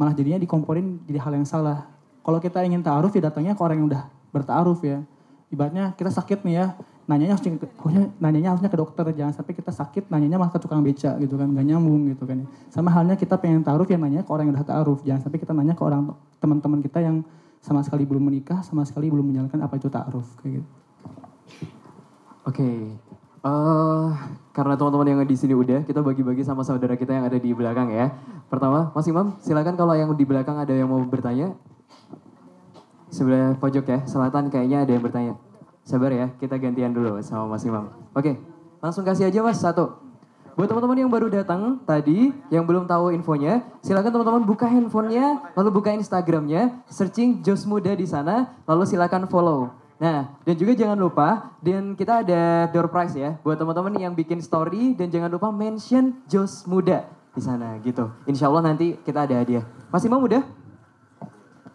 malah jadinya dikomporin jadi hal yang salah. Kalau kita ingin taaruf ya datangnya ke orang yang udah bertaaruf ya. Ibaratnya kita sakit nih ya. Nanyanya harusnya nanyanya harusnya ke dokter jangan sampai kita sakit nanyanya malah ke tukang beca gitu kan. Nggak nyambung gitu kan sama halnya kita pengen taaruf yang nanya ke orang yang udah taaruf. Jangan sampai kita nanya ke orang teman-teman kita yang sama sekali belum menikah sama sekali belum menjalankan apa itu taaruf kayak gitu. Oke, eh karena teman-teman yang di sini udah, kita bagi-bagi sama saudara kita yang ada di belakang ya. Pertama, Mas Imam, silakan kalau yang di belakang ada yang mau bertanya. Sebelah pojok ya, selatan kayaknya ada yang bertanya. Sabar ya, kita gantian dulu sama Mas Imam. Oke, langsung kasih aja Mas satu. Buat teman-teman yang baru datang tadi, yang belum tahu infonya, silakan teman-teman buka handphonenya, lalu buka Instagramnya, searching Jos Muda di sana, lalu silakan follow. Nah, dan juga jangan lupa, dan kita ada door prize ya, buat teman-teman yang bikin story, dan jangan lupa mention Jos Muda di sana gitu. Insya Allah nanti kita ada hadiah. Mas Imam udah?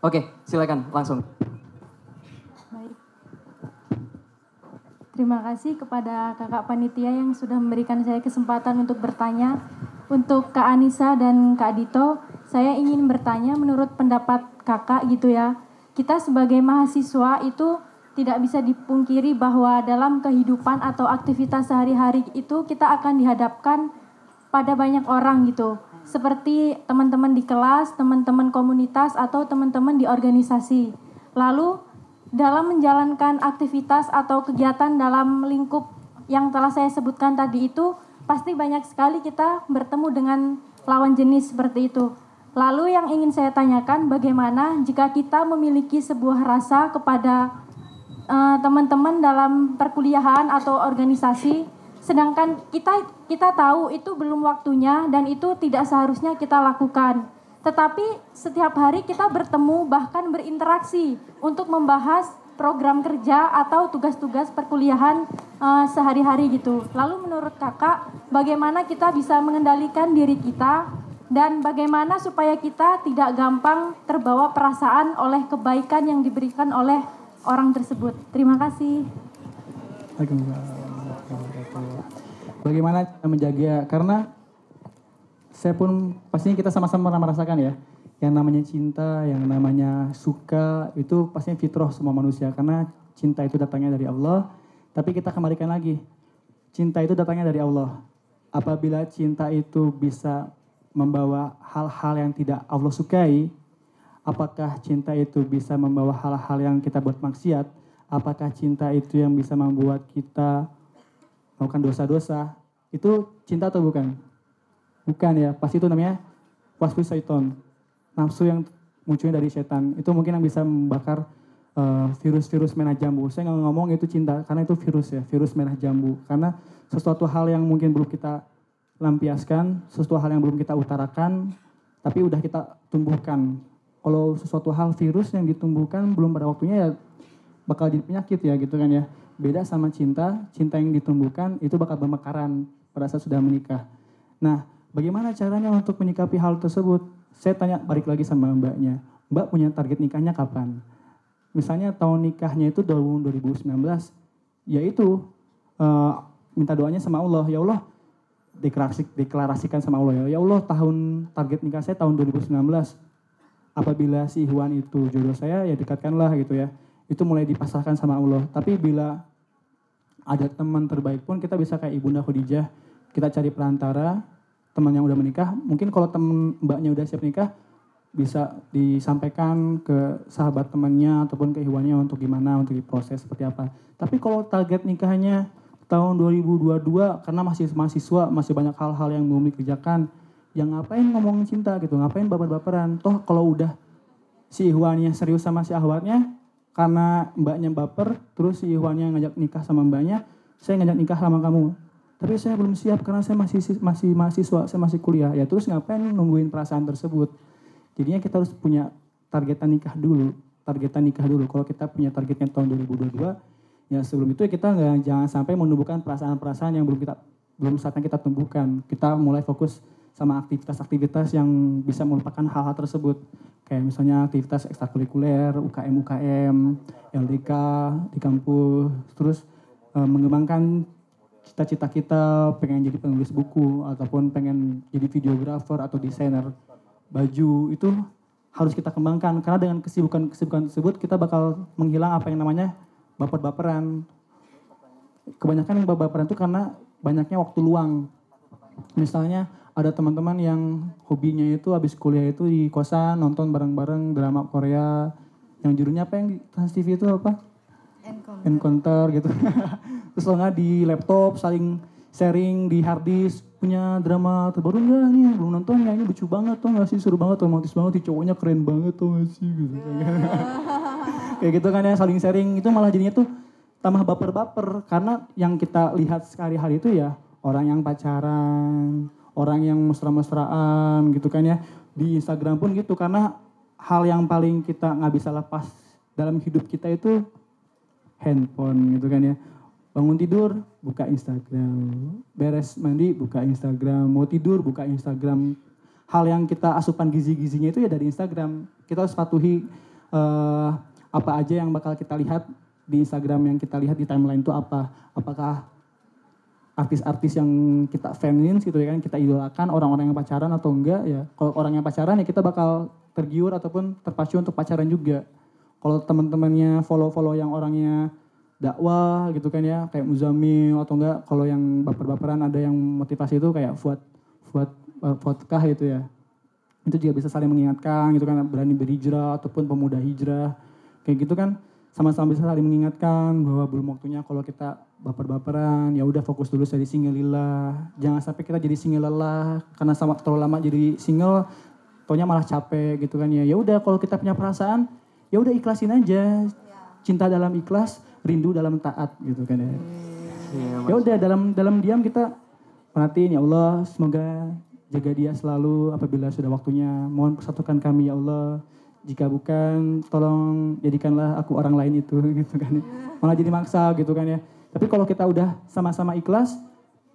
Oke, silakan langsung. Terima kasih kepada kakak panitia yang sudah memberikan saya kesempatan untuk bertanya. Untuk Kak Anissa dan Kak Dito, saya ingin bertanya menurut pendapat kakak gitu ya. Kita sebagai mahasiswa itu tidak bisa dipungkiri bahwa dalam kehidupan atau aktivitas sehari-hari itu kita akan dihadapkan pada banyak orang gitu. Seperti teman-teman di kelas, teman-teman komunitas, atau teman-teman di organisasi. Lalu dalam menjalankan aktivitas atau kegiatan dalam lingkup yang telah saya sebutkan tadi itu pasti banyak sekali kita bertemu dengan lawan jenis seperti itu. Lalu yang ingin saya tanyakan bagaimana jika kita memiliki sebuah rasa kepada eh, teman-teman dalam perkuliahan atau organisasi sedangkan kita kita tahu itu belum waktunya dan itu tidak seharusnya kita lakukan. Tetapi setiap hari kita bertemu bahkan berinteraksi untuk membahas program kerja atau tugas-tugas perkuliahan uh, sehari-hari gitu. Lalu menurut kakak, bagaimana kita bisa mengendalikan diri kita dan bagaimana supaya kita tidak gampang terbawa perasaan oleh kebaikan yang diberikan oleh orang tersebut. Terima kasih. Bagaimana menjaga karena saya pun pastinya kita sama-sama merasakan ya yang namanya cinta, yang namanya suka itu pastinya fitrah semua manusia karena cinta itu datangnya dari Allah. Tapi kita kembalikan lagi, cinta itu datangnya dari Allah. Apabila cinta itu bisa membawa hal-hal yang tidak Allah sukai, apakah cinta itu bisa membawa hal-hal yang kita buat maksiat? Apakah cinta itu yang bisa membuat kita melakukan dosa-dosa? Itu cinta atau bukan? Bukan ya, pasti itu namanya wasfu syaiton. Nafsu yang munculnya dari setan. Itu mungkin yang bisa membakar uh, virus-virus merah jambu. Saya nggak ngomong itu cinta, karena itu virus ya, virus merah jambu. Karena sesuatu hal yang mungkin belum kita lampiaskan, sesuatu hal yang belum kita utarakan, tapi udah kita tumbuhkan. Kalau sesuatu hal virus yang ditumbuhkan belum pada waktunya ya bakal jadi penyakit ya gitu kan ya. Beda sama cinta, cinta yang ditumbuhkan itu bakal bermekaran pada saat sudah menikah. Nah, bagaimana caranya untuk menyikapi hal tersebut? Saya tanya balik lagi sama mbaknya. Mbak punya target nikahnya kapan? Misalnya tahun nikahnya itu tahun 2019, yaitu uh, minta doanya sama Allah. Ya Allah, deklarasi, deklarasikan sama Allah ya. Ya Allah, tahun target nikah saya tahun 2019. Apabila si Ikhwan itu jodoh saya, ya dekatkanlah gitu ya. Itu mulai dipasrahkan sama Allah. Tapi bila ada teman terbaik pun kita bisa kayak Ibunda Khadijah, kita cari perantara, teman yang udah menikah, mungkin kalau temen mbaknya udah siap nikah, bisa disampaikan ke sahabat temannya ataupun ke Ikhwannya untuk gimana, untuk diproses seperti apa. Tapi kalau target nikahnya tahun 2022 karena masih mahasiswa, masih banyak hal-hal yang belum dikerjakan, yang ngapain ngomongin cinta gitu, ngapain baper-baperan. Toh kalau udah si Ikhwannya serius sama si ahwatnya, karena mbaknya baper, terus si Ikhwannya ngajak nikah sama mbaknya, saya ngajak nikah sama kamu. Tapi saya belum siap karena saya masih masih mahasiswa, saya masih kuliah. Ya terus ngapain nungguin perasaan tersebut? Jadinya kita harus punya targetan nikah dulu, targetan nikah dulu. Kalau kita punya targetnya tahun 2022, ya sebelum itu kita nggak jangan sampai menumbuhkan perasaan-perasaan yang belum kita belum saatnya kita tumbuhkan. Kita mulai fokus sama aktivitas-aktivitas yang bisa melupakan hal-hal tersebut. Kayak misalnya aktivitas ekstrakurikuler, UKM, UKM, LDK di kampus, terus e, mengembangkan cita-cita kita pengen jadi penulis buku ataupun pengen jadi videografer atau desainer baju itu harus kita kembangkan karena dengan kesibukan-kesibukan tersebut kita bakal menghilang apa yang namanya baper-baperan. kebanyakan yang baperan itu karena banyaknya waktu luang. Misalnya ada teman-teman yang hobinya itu habis kuliah itu di kosan nonton bareng-bareng drama Korea yang judulnya apa yang di Trans TV itu apa? Encounter. Gitu. Terus kalau nggak di laptop saling sharing di hard disk punya drama terbaru enggak nih? Belum nonton ya ini lucu banget tuh nggak sih? Seru banget romantis banget. Di cowoknya keren banget tuh nggak sih? Gitu. Kayak gitu kan ya saling sharing. Itu malah jadinya tuh tambah baper-baper. Karena yang kita lihat sehari-hari itu ya orang yang pacaran, orang yang mesra-mesraan gitu kan ya di Instagram pun gitu. Karena hal yang paling kita nggak bisa lepas dalam hidup kita itu handphone gitu kan ya. Bangun tidur buka Instagram. Beres mandi buka Instagram. Mau tidur buka Instagram. Hal yang kita asupan gizi-gizinya itu ya dari Instagram. Kita harus patuhi eh, apa aja yang bakal kita lihat di Instagram yang kita lihat di timeline itu apa. Apakah artis-artis yang kita fanin gitu ya kan kita idolakan orang-orang yang pacaran atau enggak ya. Kalau orang yang pacaran ya kita bakal tergiur ataupun terpacu untuk pacaran juga. Kalau teman-temannya follow-follow yang orangnya dakwah gitu kan ya kayak Muzamil atau enggak kalau yang baper-baperan ada yang motivasi itu kayak Fuad Fuad uh, Fuadkah gitu ya. Itu juga bisa saling mengingatkan gitu kan berani berhijrah ataupun pemuda hijrah. Kayak gitu kan sama-sama bisa saling mengingatkan bahwa belum waktunya kalau kita baper-baperan ya udah fokus dulu jadi single lillah jangan sampai kita jadi single lelah karena sama terlalu lama jadi single taunya malah capek gitu kan ya. Ya udah kalau kita punya perasaan ya udah ikhlasin aja. Cinta dalam ikhlas rindu dalam taat gitu kan ya. Ya udah dalam dalam diam kita perhatiin ya Allah semoga jaga dia selalu apabila sudah waktunya. Mohon persatukan kami ya Allah. Jika bukan tolong jadikanlah aku orang lain itu gitu kan ya. malah jadi maksa gitu kan ya tapi kalau kita udah sama-sama ikhlas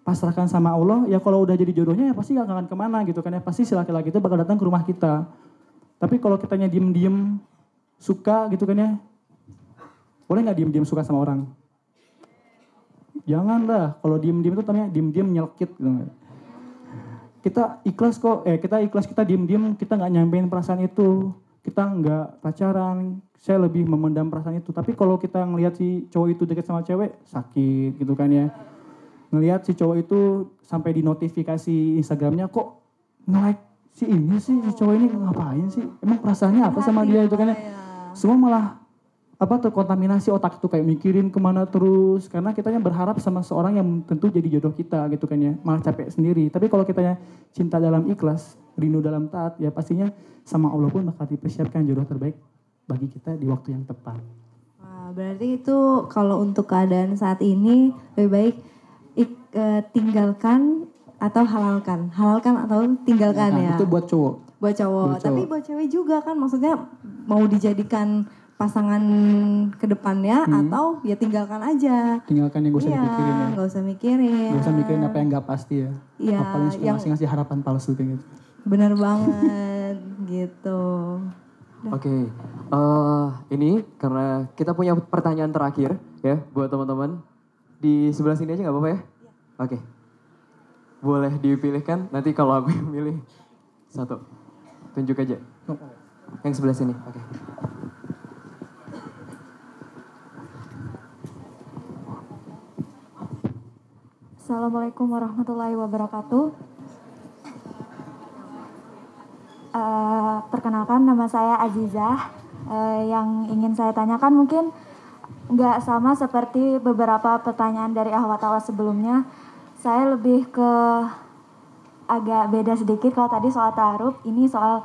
pasrahkan sama Allah ya kalau udah jadi jodohnya ya pasti gak akan ke mana gitu kan ya. Pasti si laki-laki itu bakal datang ke rumah kita. Tapi kalau kitanya diem-diem suka gitu kan ya boleh nggak diem-diem suka sama orang? Jangan lah kalau diem-diem itu namanya diem-diem nyelkit gitu kita ikhlas kok. Eh kita ikhlas kita diem-diem kita nggak nyampein perasaan itu kita nggak pacaran saya lebih memendam perasaan itu. Tapi kalau kita ngelihat si cowok itu deket sama cewek sakit gitu kan ya. Ngelihat si cowok itu sampai di notifikasi Instagramnya kok nge-like si ini sih si cowok ini ngapain sih? Emang perasaannya apa sama dia itu kan ya? Semua malah apa terkontaminasi otak itu kayak mikirin ke mana terus karena kitanya berharap sama seorang yang tentu jadi jodoh kita gitu kan ya malah capek sendiri tapi kalau kitanya cinta dalam ikhlas rindu dalam taat ya pastinya sama Allah pun bakal dipersiapkan jodoh terbaik bagi kita di waktu yang tepat Wah, berarti itu kalau untuk keadaan saat ini lebih baik ik- eh, tinggalkan atau halalkan, halalkan atau tinggalkan Nah, ya. itu buat cowok buat cowok. buat cowok. Tapi buat cewek juga kan, maksudnya mau dijadikan pasangan ke depannya atau ya tinggalkan aja. tinggalkan yang gak usah Iya, dipikirin ya nggak usah mikirin. gak usah mikirin apa yang gak pasti ya Iya, apalagi suka yang- ngasih-ngasih harapan palsu kayak gitu Bener banget gitu. Oke, eh, ini karena kita punya pertanyaan terakhir ya buat teman-teman di sebelah sini aja nggak apa-apa ya? Oke, boleh dipilihkan. Nanti kalau aku yang milih satu, tunjuk aja. Yang sebelah sini, oke. Assalamualaikum warahmatullahi wabarakatuh. Eh, perkenalkan nama saya Azizah. Eh, yang ingin saya tanyakan mungkin nggak sama seperti beberapa pertanyaan dari ahwat ahwat sebelumnya. Saya lebih ke agak beda sedikit kalau tadi soal taruh, ini soal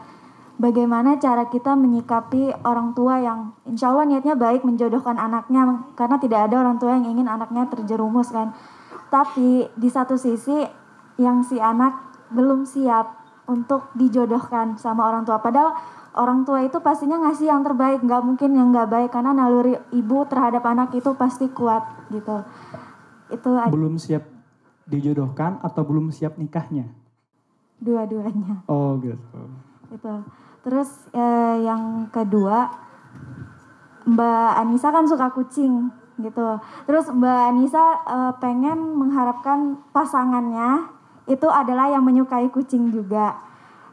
bagaimana cara kita menyikapi orang tua yang insya Allah niatnya baik menjodohkan anaknya karena tidak ada orang tua yang ingin anaknya terjerumus kan. Tapi di satu sisi yang si anak belum siap untuk dijodohkan sama orang tua. Padahal orang tua itu pastinya ngasih yang terbaik, nggak mungkin yang nggak baik karena naluri ibu terhadap anak itu pasti kuat gitu. Itu belum siap dijodohkan atau belum siap nikahnya dua-duanya. oh gitu Itu. Terus eh, yang kedua Mbak Anissa kan suka kucing gitu. Terus Mbak Anissa eh, pengen mengharapkan pasangannya itu adalah yang menyukai kucing juga.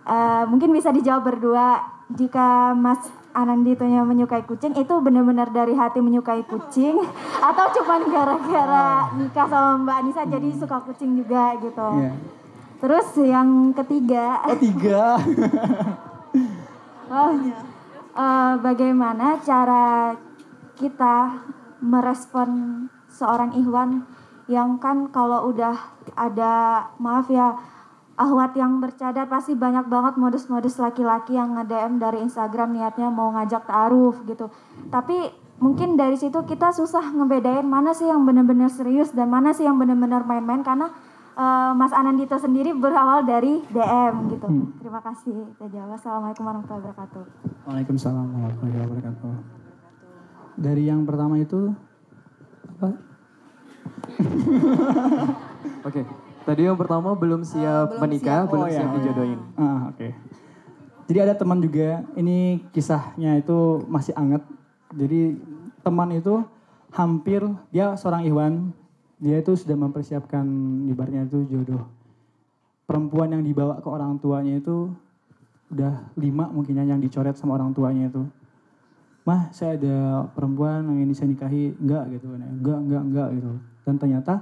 Eh, mungkin bisa dijawab berdua. Jika Mas Ananditonya menyukai kucing itu benar-benar dari hati menyukai kucing atau cuman gara-gara nikah sama Mbak Anissa jadi suka kucing juga gitu. Iya. Terus yang ketiga, Oh tiga. oh, eh, bagaimana cara kita merespon seorang Ikhwan yang kan kalau udah ada maaf ya ahwat yang bercadar pasti banyak banget modus-modus laki-laki yang nge-DM dari Instagram niatnya mau ngajak ta'aruf gitu. Tapi mungkin dari situ kita susah ngebedain mana sih yang benar-benar serius dan mana sih yang benar-benar main-main karena eh, Mas Anandito sendiri berawal dari DM gitu. Terima kasih. Terjawab. Assalamualaikum warahmatullahi wabarakatuh. Waalaikumsalam warahmatullahi wabarakatuh. Dari yang pertama itu apa? Oke. Tadi yang pertama belum siap menikah, belum Oh, iya, siap oh, iya. dijodohin. Ah, oke. Jadi ada teman juga, ini kisahnya itu masih anget. Jadi teman itu hampir dia seorang Iwan, dia itu sudah mempersiapkan ibaratnya itu jodoh. Perempuan yang dibawa ke orang tuanya itu udah lima mungkinnya yang dicoret sama orang tuanya itu. Mah saya ada perempuan yang ini saya nikahi, enggak gitu. Kan. Enggak, enggak, enggak gitu. Dan ternyata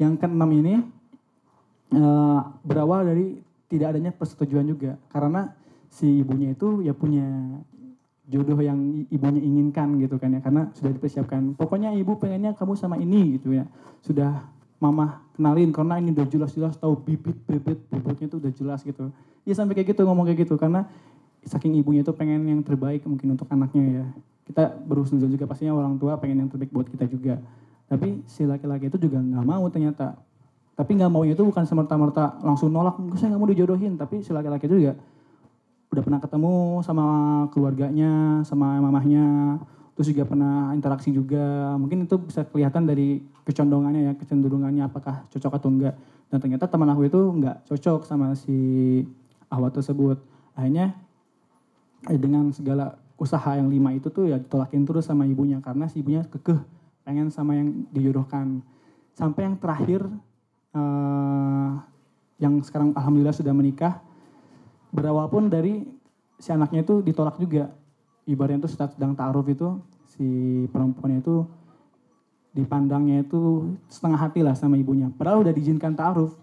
yang keenam ini eh, berawal dari tidak adanya persetujuan juga. Karena si ibunya itu ya punya jodoh yang ibunya inginkan gitu kan ya. Karena sudah dipersiapkan. Pokoknya ibu pengennya kamu sama ini gitu ya. Sudah mama kenalin karena ini udah jelas-jelas tahu bibit bibit bibitnya itu udah jelas gitu. Ya sampai kayak gitu ngomong kayak gitu. Karena saking ibunya itu pengen yang terbaik mungkin untuk anaknya ya. Kita berusaha juga pastinya orang tua pengen yang terbaik buat kita juga. Tapi si laki-laki itu juga nggak mau ternyata. Tapi nggak mau itu bukan semerta-merta langsung nolak saya nggak mau dijodohin. Tapi si laki-laki itu juga udah pernah ketemu sama keluarganya sama mamahnya. Terus juga pernah interaksi juga. Mungkin itu bisa kelihatan dari kecondongannya ya kecenderungannya apakah cocok atau enggak dan ternyata teman aku itu nggak cocok sama si awat tersebut. Akhirnya dengan segala usaha yang lima itu tuh ya ditolakin terus sama ibunya karena si ibunya kekeh pengen sama yang dijodohkan. Sampai yang terakhir eh, yang sekarang alhamdulillah sudah menikah berawal pun dari si anaknya itu ditolak juga. Ibaratnya itu sedang ta'aruf itu si perempuannya itu dipandangnya itu setengah hati lah sama ibunya. Padahal udah diizinkan ta'aruf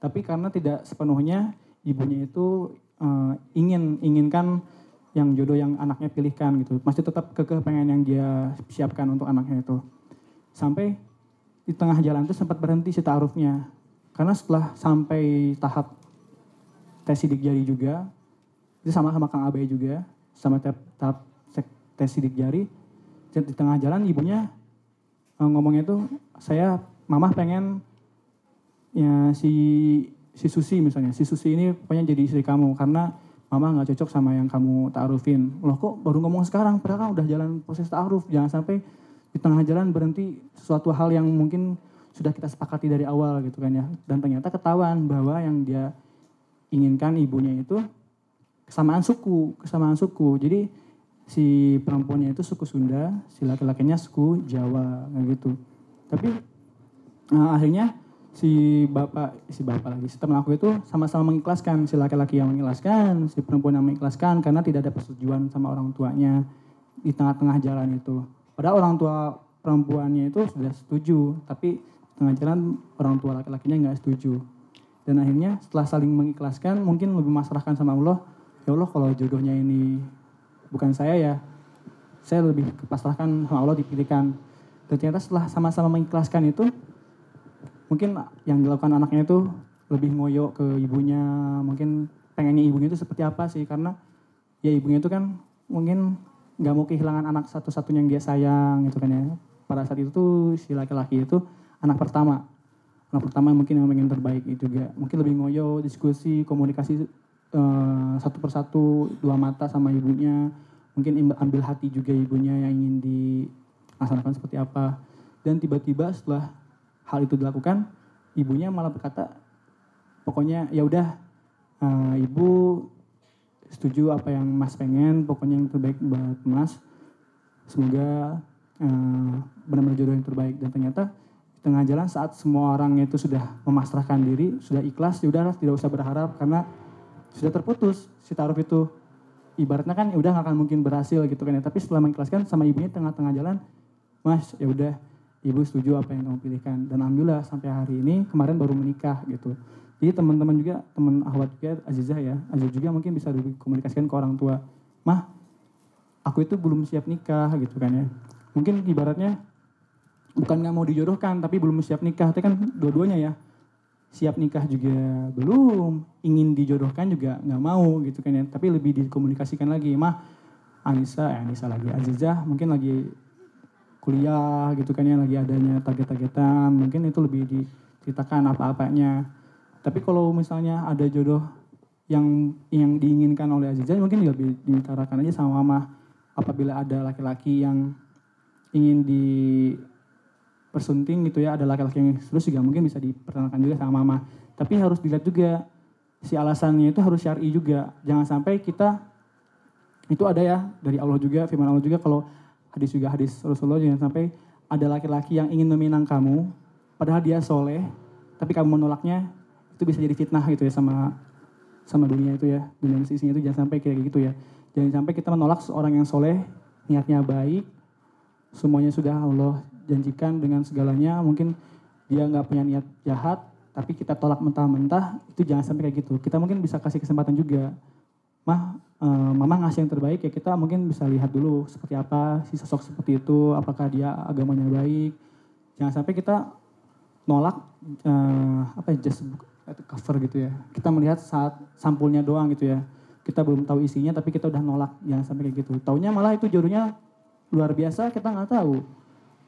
tapi karena tidak sepenuhnya ibunya itu eh, ingin inginkan yang jodoh yang anaknya pilihkan gitu. Masih tetap kekeh pengen yang dia siapkan untuk anaknya itu. Sampai di tengah jalan itu sempat berhenti si ta'arufnya. Karena setelah sampai tahap tes sidik jari juga itu sama sama Kang Abai juga sama tahap, tahap tes sidik jari di tengah jalan ibunya eh, ngomongnya tuh saya mama pengen ya si si Susi misalnya. Si Susi ini pokoknya jadi istri kamu karena mama nggak cocok sama yang kamu taarufin loh kok baru ngomong sekarang padahal kan udah jalan proses taaruf jangan sampai di tengah jalan berhenti sesuatu hal yang mungkin sudah kita sepakati dari awal gitu kan ya dan ternyata ketahuan bahwa yang dia inginkan ibunya itu kesamaan suku, kesamaan suku. Jadi si perempuannya itu suku Sunda, si laki-lakinya suku Jawa, gitu. Tapi nah, akhirnya si bapak, si bapak lagi, si teman aku itu sama-sama mengikhlaskan, si laki-laki yang mengikhlaskan, si perempuan yang mengikhlaskan karena tidak ada persetujuan sama orang tuanya di tengah-tengah jalan itu. Padahal orang tua perempuannya itu sudah setuju, tapi tengah jalan orang tua laki-lakinya nggak setuju. Dan akhirnya setelah saling mengikhlaskan, mungkin lebih masrahkan sama Allah, ya Allah kalau jodohnya ini bukan saya ya, saya lebih kepasrahkan sama Allah dipilihkan. Dan ternyata setelah sama-sama mengikhlaskan itu, mungkin yang dilakukan anaknya itu lebih ngoyo ke ibunya, mungkin pengennya ibunya itu seperti apa sih, karena ya ibunya itu kan mungkin nggak mau kehilangan anak satu-satunya yang dia sayang gitu kan ya. Pada saat itu tuh si laki-laki itu anak pertama, anak pertama mungkin yang pengen terbaik itu juga. Mungkin lebih ngoyo diskusi komunikasi eh, satu persatu dua mata sama ibunya. Mungkin ambil hati juga ibunya yang ingin dilaksanakan seperti apa. Dan tiba-tiba setelah hal itu dilakukan ibunya malah berkata pokoknya ya udah eh, ibu setuju apa yang mas pengen pokoknya yang terbaik buat mas. Semoga eh, benar-benar jodoh yang terbaik. Dan ternyata di tengah jalan saat semua orangnya itu sudah memasrahkan diri sudah ikhlas ya udahlah tidak usah berharap karena sudah terputus si taruh itu. Ibaratnya kan ya udah nggak akan mungkin berhasil gitu kan ya. Tapi setelah mengikhlaskan sama ibunya tengah-tengah jalan, Mas ya udah ibu setuju apa yang kamu pilihkan. Dan alhamdulillah sampai hari ini kemarin baru menikah gitu. Jadi teman-teman juga, teman Ahwat juga, Azizah ya, Azizah juga mungkin bisa dikomunikasikan ke orang tua. Mah, aku itu belum siap nikah gitu kan ya. Mungkin ibaratnya bukan nggak mau dijodohkan, tapi belum siap nikah. Tapi kan dua-duanya ya, siap nikah juga belum, ingin dijodohkan juga nggak mau gitu kan ya. Tapi lebih dikomunikasikan lagi, mah Anissa, eh Anissa lagi, Azizah mungkin lagi kuliah gitu kan ya, lagi adanya target-targetan, mungkin itu lebih diceritakan apa-apanya. Tapi kalau misalnya ada jodoh yang yang diinginkan oleh Azizah mungkin di- diutarakan aja sama mama. Apabila ada laki-laki yang ingin di persunting gitu ya ada laki-laki yang terus juga mungkin bisa diperkenalkan juga sama mama. Tapi harus dilihat juga si alasannya itu harus syar'i juga. Jangan sampai kita itu ada ya dari Allah juga firman Allah juga kalau hadis juga hadis Rasulullah jangan sampai ada laki-laki yang ingin meminang kamu padahal dia soleh tapi kamu menolaknya itu bisa jadi fitnah gitu ya sama sama dunia itu ya dunia sisinya itu. Jangan sampai kayak gitu ya. Jangan sampai kita menolak seorang yang soleh niatnya baik semuanya sudah Allah janjikan dengan segalanya mungkin dia nggak punya niat jahat tapi kita tolak mentah-mentah itu jangan sampai kayak gitu. Kita mungkin bisa kasih kesempatan juga mah eh, mama ngasih yang terbaik ya kita mungkin bisa lihat dulu seperti apa si sosok seperti itu apakah dia agamanya baik. Jangan sampai kita nolak eh, apa ya just cover gitu ya. Kita melihat saat sampulnya doang gitu ya. Kita belum tahu isinya tapi kita udah nolak jangan sampai kayak gitu. Taunya malah itu jodohnya luar biasa kita nggak tahu.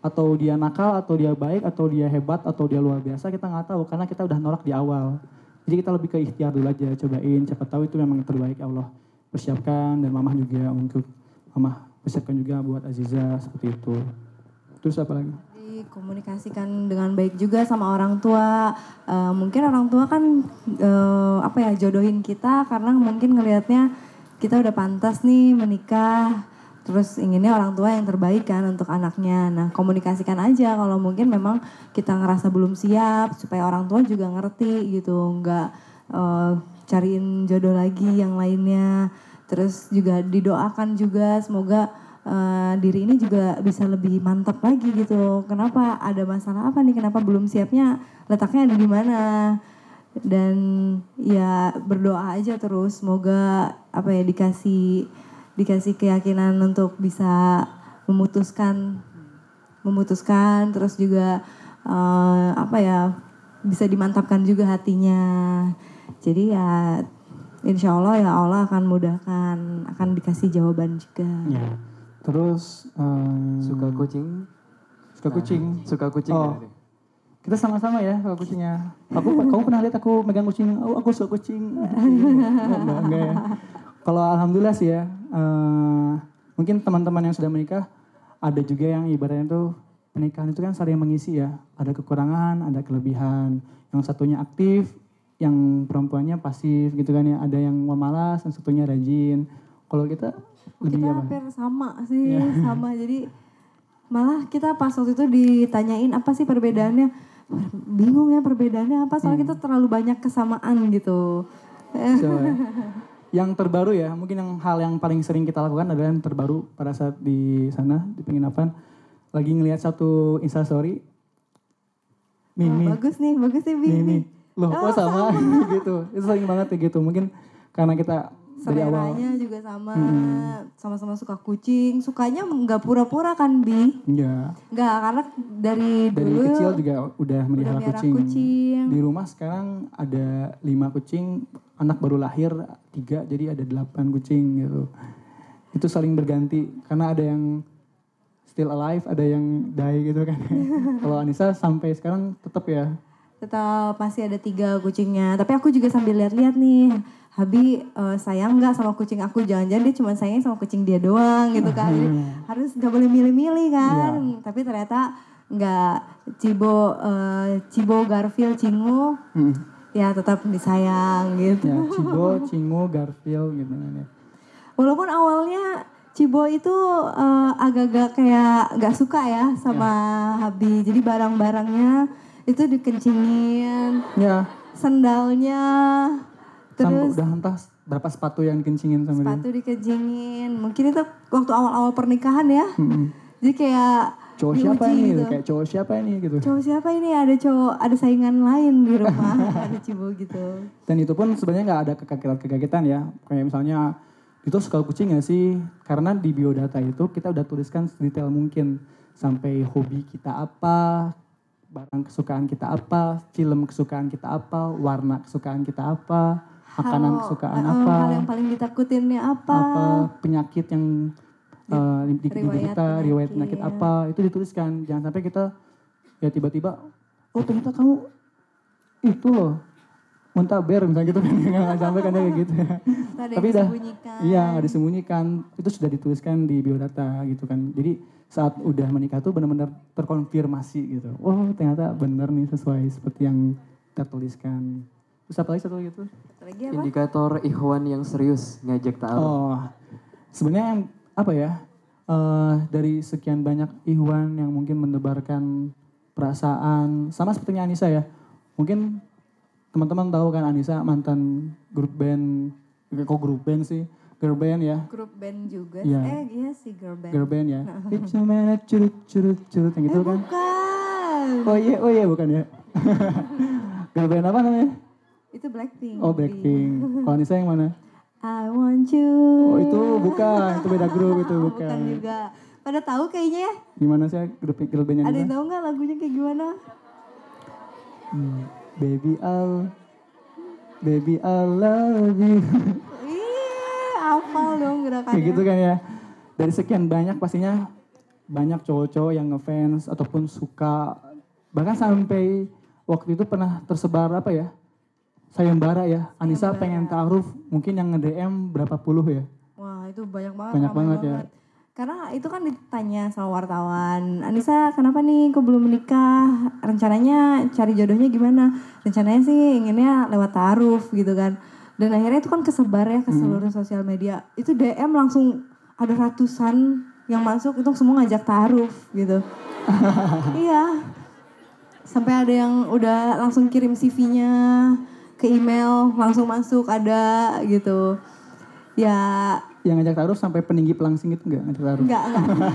Atau dia nakal atau dia baik atau dia hebat atau dia luar biasa kita nggak tahu karena kita udah nolak di awal jadi kita lebih ke ikhtiar dulu aja cobain siapa tahu itu memang terbaik ya Allah persiapkan dan mamah juga untuk mamah persiapkan juga buat Aziza seperti itu terus apa lagi dikomunikasikan dengan baik juga sama orang tua. Eh, mungkin orang tua kan eh, apa ya jodohin kita karena mungkin ngelihatnya kita udah pantas nih menikah. Terus inginnya orang tua yang terbaik kan untuk anaknya. Nah komunikasikan aja kalau mungkin memang kita ngerasa belum siap supaya orang tua juga ngerti gitu. Nggak eh, cariin jodoh lagi yang lainnya. Terus juga didoakan juga semoga eh, diri ini juga bisa lebih mantap lagi gitu. Kenapa ada masalah apa nih? Kenapa belum siapnya? Letaknya ada di mana? Dan ya berdoa aja terus. Semoga apa ya dikasih dikasih keyakinan untuk bisa memutuskan memutuskan terus juga eh, apa ya bisa dimantapkan juga hatinya. Jadi ya insya Allah ya Allah akan mudahkan akan dikasih jawaban juga. ya terus eh, Suka kucing? suka kucing Suka kucing Oh. kita sama-sama ya suka kucingnya aku kamu pernah lihat aku megang kucing oh aku suka kucing enggak, enggak, enggak ya kalau alhamdulillah sih ya eh, mungkin teman-teman yang sudah menikah ada juga yang ibaratnya tuh pernikahan itu kan saling mengisi ya. Ada kekurangan ada kelebihan. Yang satunya aktif yang perempuannya pasif gitu kan ya. Ada yang memalas yang satunya rajin. Kalau kita lebih Kita apa? hampir sama sih, sama. Jadi malah kita pas waktu itu ditanyain apa sih perbedaannya, bingung ya perbedaannya apa. Soalnya kita terlalu banyak kesamaan gitu. So, yang terbaru ya, mungkin yang hal yang paling sering kita lakukan adalah yang terbaru pada saat di sana di penginapan. Lagi ngelihat satu instastory Mimi, bagus nih, bagus nih Bi. Mimi, loh Oh, kok sama, gitu, itu sering banget kayak gitu, mungkin karena kita Seleranya juga sama, sama-sama suka kucing. Sukanya nggak pura-pura kan Bi? ya Nggak, karena dari, dari dulu kecil juga udah melihara melihara kucing. kucing. Di rumah sekarang ada lima kucing, anak baru lahir tiga, jadi ada delapan kucing gitu. Itu saling berganti karena ada yang still alive, ada yang die gitu kan. Kalau Anissa sampai sekarang tetap ya. tetap masih ada tiga kucingnya. Tapi aku juga sambil lihat-lihat nih. Habi eh, sayang nggak sama kucing aku? Jangan-jangan dia cuma sayang sama kucing dia doang gitu kan. Jadi harus nggak boleh milih-milih kan. Tapi ternyata nggak Cibo eh, Cibo Garfield Cingu Hmm. ya tetap disayang gitu. Ya, Cibo, Cingo, Garfield gitu kan ya. Walaupun awalnya Cibo itu eh, agak-agak kayak nggak suka ya sama Habi. Jadi barang-barangnya itu dikencingin. Ya, sendalnya Sampai Terus udah entah berapa sepatu yang dikencingin sama sepatu dikejengin. Mungkin itu waktu awal-awal pernikahan ya. Jadi kayak dia. Cowok siapa ini? gitu. Kayak cowok siapa ini gitu. Cowok siapa ini? Ada cowok, ada saingan lain di rumah. ada cibo gitu. Dan itu pun sebenarnya nggak ada kekagetan-kekagetan ya. Kayak misalnya itu suka kucing gak sih? Karena di biodata itu kita udah tuliskan sedetail mungkin. Sampai hobi kita apa, barang kesukaan kita apa, film kesukaan kita apa, warna kesukaan kita apa, makanan Hal- kesukaan eh, apa, Hal yang paling ditakutinnya apa? apa penyakit yang eh, di, di, Riwayat diderita, riwayat penyakit apa, itu dituliskan. Jangan sampai kita ya tiba-tiba, oh ternyata kamu itu loh muntaber misalnya gitu kan nggak sampai kan kayak gitu ya. Tapi dah, disembunyikan. iya nggak disembunyikan. Itu sudah dituliskan di biodata gitu kan. Jadi saat udah menikah tuh benar-benar terkonfirmasi gitu. Oh ternyata benar nih sesuai seperti yang kita tuliskan. Terus apa lagi satu lagi tuh? Satu lagi apa? Indikator ikhwan yang serius ngajak ta'aruf. Oh, sebenarnya yang apa ya? eh dari sekian banyak Ikhwan yang mungkin mendebarkan perasaan sama sepertinya Anissa ya. Mungkin teman-teman tahu kan Anissa mantan grup band, kok grup band sih? Girl band ya, Grup band juga. Iya. Eh iya sih girl band. girl band ya. It's a minute, curut curut curut yang gitu kan? Bukan. Oh iya, oh iya bukan ya. girl band apa namanya? Itu Blackpink. Oh Blackpink. Kalau Anissa yang mana? I want you. Oh itu bukan, itu beda grup itu bukan. bukan juga. Pada tahu kayaknya ya? Gimana sih grup girl bandnya Ada yang tahu nggak lagunya kayak gimana? Hmm, Baby I'll Baby I love you Iya, hafal dong gerakannya. Kayak gitu kan ya Dari sekian banyak pastinya Banyak cowok-cowok yang ngefans Ataupun suka Bahkan sampai Waktu itu pernah tersebar apa ya Sayembara ya Anissa pengen taruh Mungkin yang nge-DM berapa puluh ya Wah itu banyak banget. Banyak ramai banget ya. Karena itu kan ditanya sama wartawan, Anissa kenapa nih kok belum menikah? Rencananya cari jodohnya gimana? Rencananya sih inginnya lewat taruh gitu kan. Dan akhirnya itu kan kesebar ya ke Hmm. seluruh sosial media. Itu DM langsung ada ratusan yang masuk itu semua ngajak taruh gitu. iya. Sampai ada yang udah langsung kirim CV-nya ke email, langsung masuk ada gitu. Ya Yang ngajak taruh sampai peninggi pelangsing itu enggak ngajak taruh enggak enggak.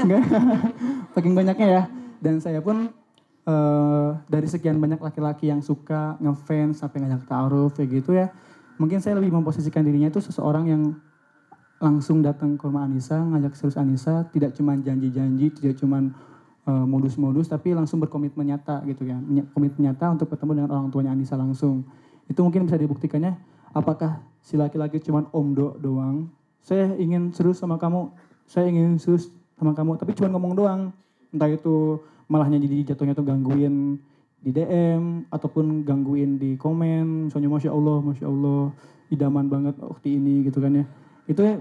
Enggak. Saking banyaknya ya. Dan saya pun eh, dari sekian banyak laki-laki yang suka ngefans sampai ngajak taruh kayak gitu ya. Mungkin saya lebih memposisikan dirinya itu seseorang yang langsung datang ke rumah Anissa, ngajak serius Anissa, tidak cuma janji-janji, tidak cuma eh, modus-modus, tapi langsung berkomitmen nyata gitu. Ny- Komitmen nyata untuk bertemu dengan orang tuanya Anissa langsung. Itu mungkin bisa dibuktikannya apakah si laki-laki cuma omdo doang. Saya ingin serius sama kamu, saya ingin serius sama kamu, tapi cuma ngomong doang. Entah itu malahnya jadi jatuhnya tuh gangguin di DM ataupun gangguin di komen, misalnya masya Allah, masya Allah, idaman banget waktu ini gitu kan ya. Itu ya,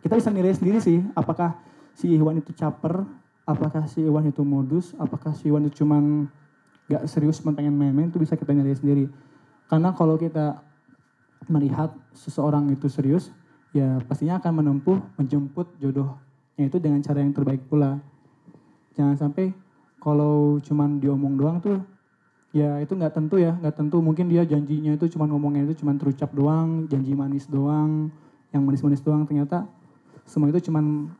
kita bisa nilai sendiri sih, apakah si Iwan itu caper, apakah si Iwan itu modus, apakah si Iwan itu cuman gak serius cuma pengen main-main itu bisa kita nilai sendiri. Karena kalau kita melihat seseorang itu serius, ya pastinya akan menempuh, menjemput jodohnya itu dengan cara yang terbaik pula. Jangan sampai kalau cuman diomong doang tuh, ya itu nggak tentu ya, nggak tentu. Mungkin dia janjinya itu cuman ngomongnya itu cuman terucap doang, janji manis doang, yang manis-manis doang. Ternyata semua itu cuman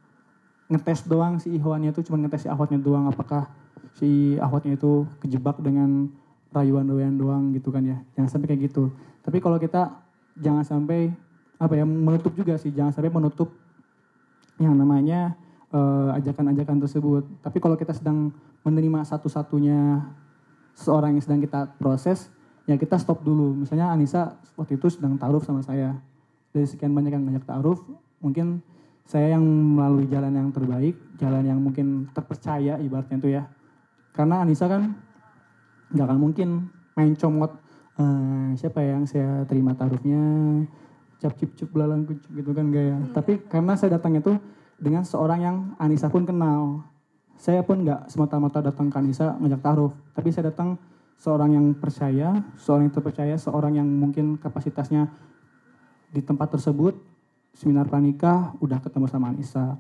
ngetes doang si ihwannya itu cuman ngetes si ahwatnya doang. Apakah si ahwatnya itu kejebak dengan rayuan-rayuan doang gitu kan ya. Jangan sampai kayak gitu. Tapi kalau kita jangan sampai apa ya menutup juga sih, jangan sampai menutup yang namanya eh, ajakan-ajakan tersebut. Tapi kalau kita sedang menerima satu-satunya seorang yang sedang kita proses, ya kita stop dulu. Misalnya Anissa waktu itu sedang taruh sama saya. Dari sekian banyak yang ngajak taruh, mungkin saya yang melalui jalan yang terbaik, jalan yang mungkin terpercaya ibaratnya itu ya. Karena Anissa kan nggak akan mungkin main comot eh, siapa ya yang saya terima taruhnya cap cip cup belalang kucuk gitu kan gaya. Tapi karena saya datang itu dengan seorang yang Anissa pun kenal. Saya pun nggak semata-mata datang ke Anissa ngajak taruh, tapi saya datang seorang yang percaya, seorang yang terpercaya, seorang yang mungkin kapasitasnya di tempat tersebut seminar pranikah udah ketemu sama Anissa.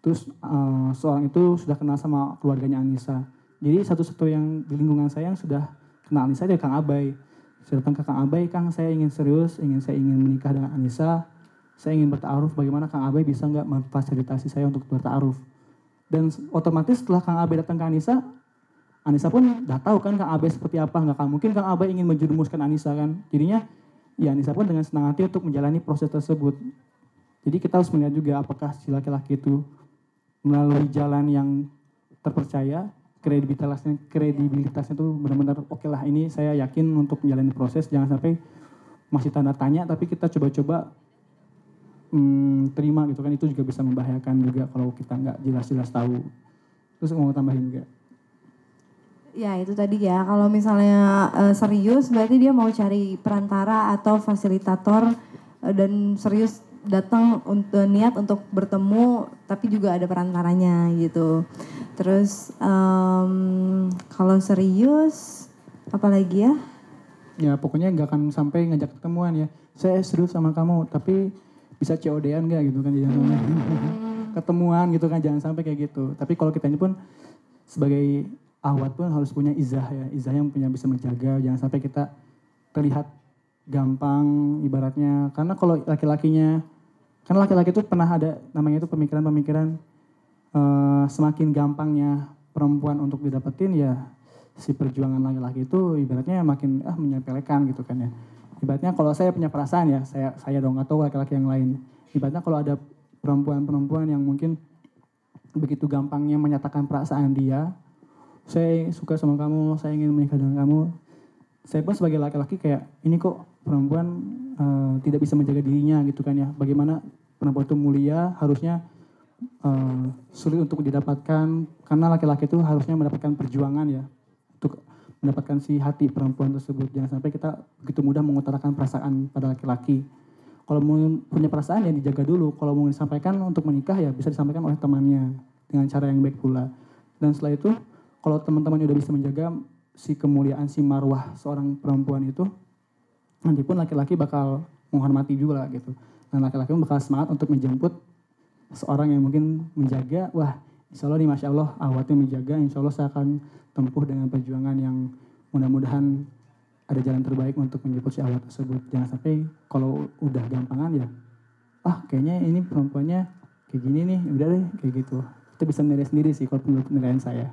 Terus eh, seorang itu sudah kenal sama keluarganya Anissa. Jadi satu-satu yang di lingkungan saya yang sudah kenal Anissa dia Kang Abai. saya datang ke Kang Abai, Kang saya ingin serius, ingin saya ingin menikah dengan Anissa, saya ingin bertaaruf, bagaimana Kang Abai bisa nggak memfasilitasi saya untuk bertaaruf? Dan otomatis setelah Kang Abai datang ke Anissa, Anissa pun udah tahu kan Kang Abai seperti apa, nggak mungkin Kang Abai ingin menjerumuskan Anissa kan. Jadinya ya Anissa pun dengan senang hati untuk menjalani proses tersebut. Jadi kita harus melihat juga apakah si laki-laki itu melalui jalan yang terpercaya, kredibilitasnya kredibilitasnya itu benar-benar oke lah. Ini saya yakin untuk menjalani proses jangan sampai masih tanda tanya tapi kita coba-coba hmm, terima gitu kan. Itu juga bisa membahayakan juga kalau kita nggak jelas-jelas tahu. Terus mau tambahin juga Ya itu tadi ya, kalau misalnya eh, serius berarti dia mau cari perantara atau fasilitator eh, dan serius datang untuk niat untuk bertemu tapi juga ada perantaranya gitu. Terus em, kalau serius apalagi ya? ya pokoknya nggak akan sampai ngajak ketemuan ya. Saya serius sama kamu tapi bisa COD-an nggak gitu kan jangan sampai ketemuan gitu kan jangan sampai kayak gitu. Tapi kalau kita ini pun sebagai awat pun harus punya izah ya. Izah yang punya bisa menjaga jangan sampai kita terlihat gampang ibaratnya karena kalau laki-lakinya kan laki-laki itu pernah ada namanya itu pemikiran-pemikiran eh, semakin gampangnya perempuan untuk didapetin ya si perjuangan laki-laki itu ibaratnya makin ah menyepelekan gitu kan ya. Ibaratnya kalau saya punya perasaan ya, saya saya dong atau laki-laki yang lain. Ibaratnya kalau ada perempuan-perempuan yang mungkin begitu gampangnya menyatakan perasaan dia, saya suka sama kamu, saya ingin menikah dengan kamu. Saya pun sebagai laki-laki kayak ini kok perempuan eh, tidak bisa menjaga dirinya gitu kan ya. Bagaimana perempuan itu mulia harusnya eh, sulit untuk didapatkan karena laki-laki itu harusnya mendapatkan perjuangan ya untuk mendapatkan si hati perempuan tersebut. Jangan sampai kita begitu mudah mengutarakan perasaan pada laki-laki. Kalau mau punya perasaan ya dijaga dulu. Kalau mau disampaikan untuk menikah ya bisa disampaikan oleh temannya dengan cara yang baik pula. Dan setelah itu kalau teman-teman udah bisa menjaga si kemuliaan si marwah seorang perempuan itu nanti pun laki-laki bakal menghormati juga gitu. Dan laki-laki pun bakal semangat untuk menjemput seorang yang mungkin menjaga, wah insya Allah nih Masya Allah awatnya menjaga, insya Allah saya akan tempuh dengan perjuangan yang mudah-mudahan ada jalan terbaik untuk menjemput si awat tersebut. Jangan sampai kalau udah gampangan ya, ah kayaknya ini perempuannya kayak gini nih, udah deh kayak gitu. Itu bisa menilai sendiri sih kalau menurut penilaian saya.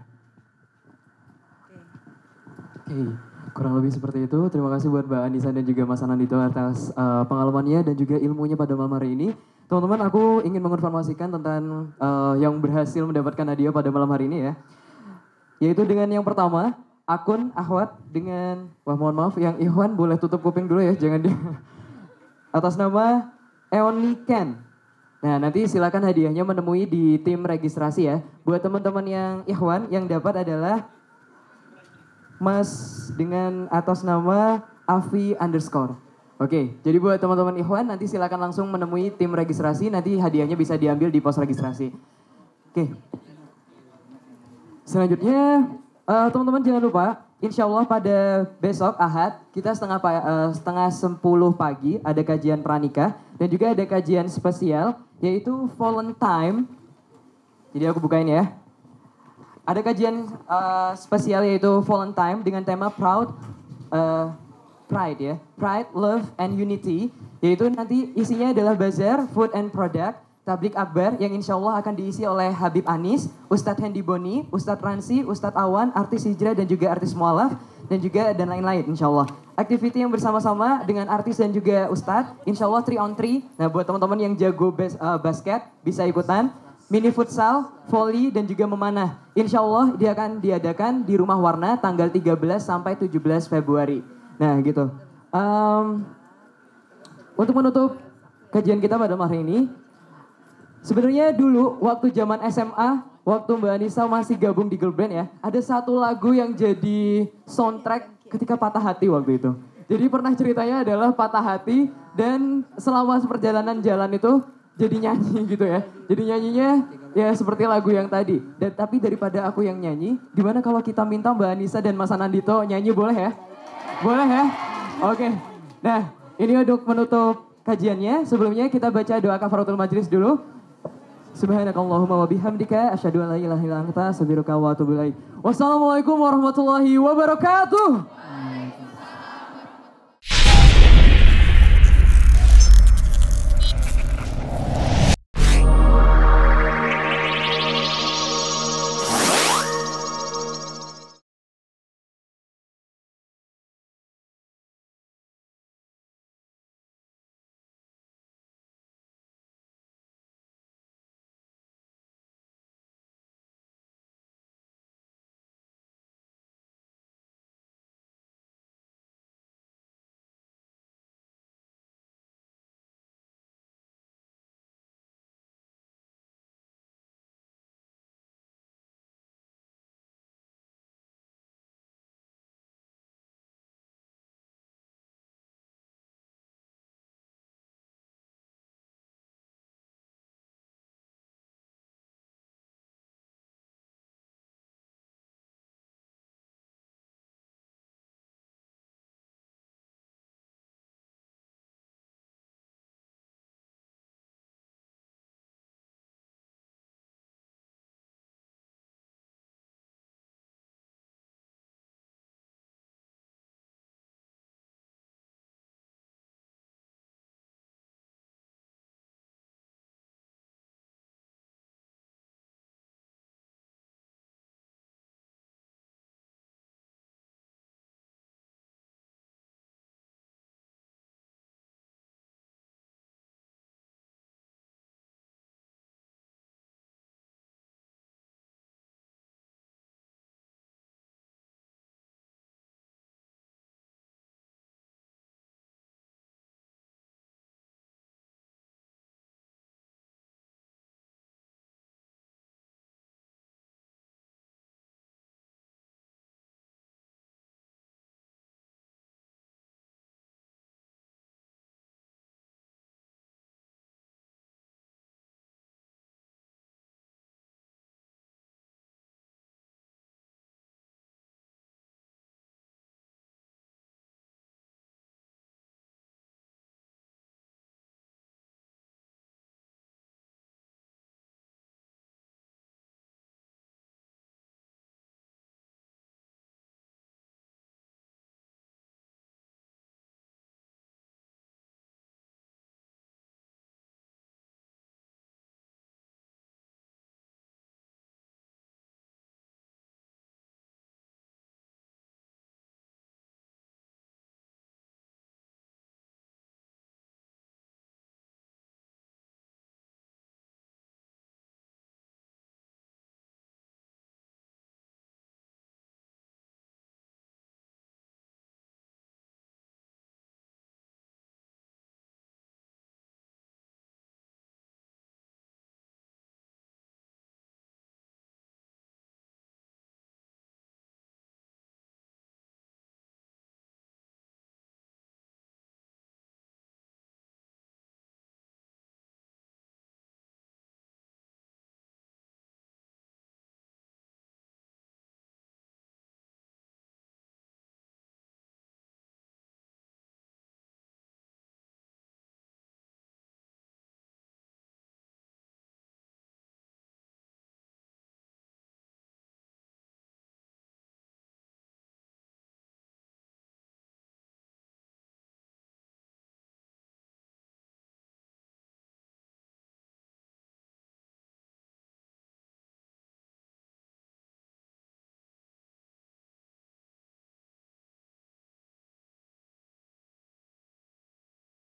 Oke, kurang lebih seperti itu. Terima kasih buat Mbak Anissa dan juga Mas Anandito atas uh, pengalamannya dan juga ilmunya pada malam hari ini. Teman-teman, aku ingin menginformasikan tentang uh, yang berhasil mendapatkan hadiah pada malam hari ini ya. Yaitu dengan yang pertama, akun Ahwat dengan, wah mohon maaf, yang Ikhwan boleh tutup kuping dulu ya, jangan di... atas nama Eonly Ken. Nah, nanti silakan hadiahnya menemui di tim registrasi ya. Buat teman-teman yang Ikhwan, yang dapat adalah Mas dengan atas nama Avi underscore. Oke, jadi buat teman-teman Ikhwan nanti silakan langsung menemui tim registrasi. Nanti hadiahnya bisa diambil di pos registrasi. Oke. Selanjutnya eh, teman-teman jangan lupa, insya Allah pada besok Ahad kita setengah eh, setengah 10 pagi ada kajian pranikah dan juga ada kajian spesial yaitu Valentine. Jadi aku bukain ya. Ada kajian uh, spesial yaitu Valentine dengan tema Proud uh, Pride ya. Pride, Love, and Unity. Yaitu nanti isinya adalah bazar, food and product, tablik akbar yang insya Allah akan diisi oleh Habib Anis, Ustadz Hendi Boni, Ustadz Ransi, Ustadz Awan, artis hijrah dan juga artis mualaf, dan juga dan lain-lain insya Allah. Activity yang bersama-sama dengan artis dan juga Ustadz, insya Allah 3 on 3. Nah buat teman-teman yang jago bas- uh, basket bisa ikutan mini futsal, volley, dan juga memanah. Insya Allah dia akan diadakan di Rumah Warna tanggal 13 sampai 17 Februari. Nah gitu. Em, untuk menutup kajian kita pada hari ini, sebenarnya dulu waktu zaman SMA, waktu Mbak Anissa masih gabung di girl band ya, ada satu lagu yang jadi soundtrack ketika patah hati waktu itu. Jadi pernah ceritanya adalah patah hati dan selama perjalanan jalan itu jadi nyanyi gitu ya. Jadi nyanyinya ya seperti lagu yang tadi. Dan tapi daripada aku yang nyanyi, gimana kalau kita minta Mbak Anissa dan Mas Anandito nyanyi boleh ya? Boleh ya? Oke. Nah, ini untuk menutup kajiannya. Sebelumnya kita baca doa kafaratul majlis dulu. Subhanakallahumma wa bihamdika asyhadu an la ilaha illa anta astaghfiruka wa atubu ilaik. Wassalamualaikum warahmatullahi wabarakatuh.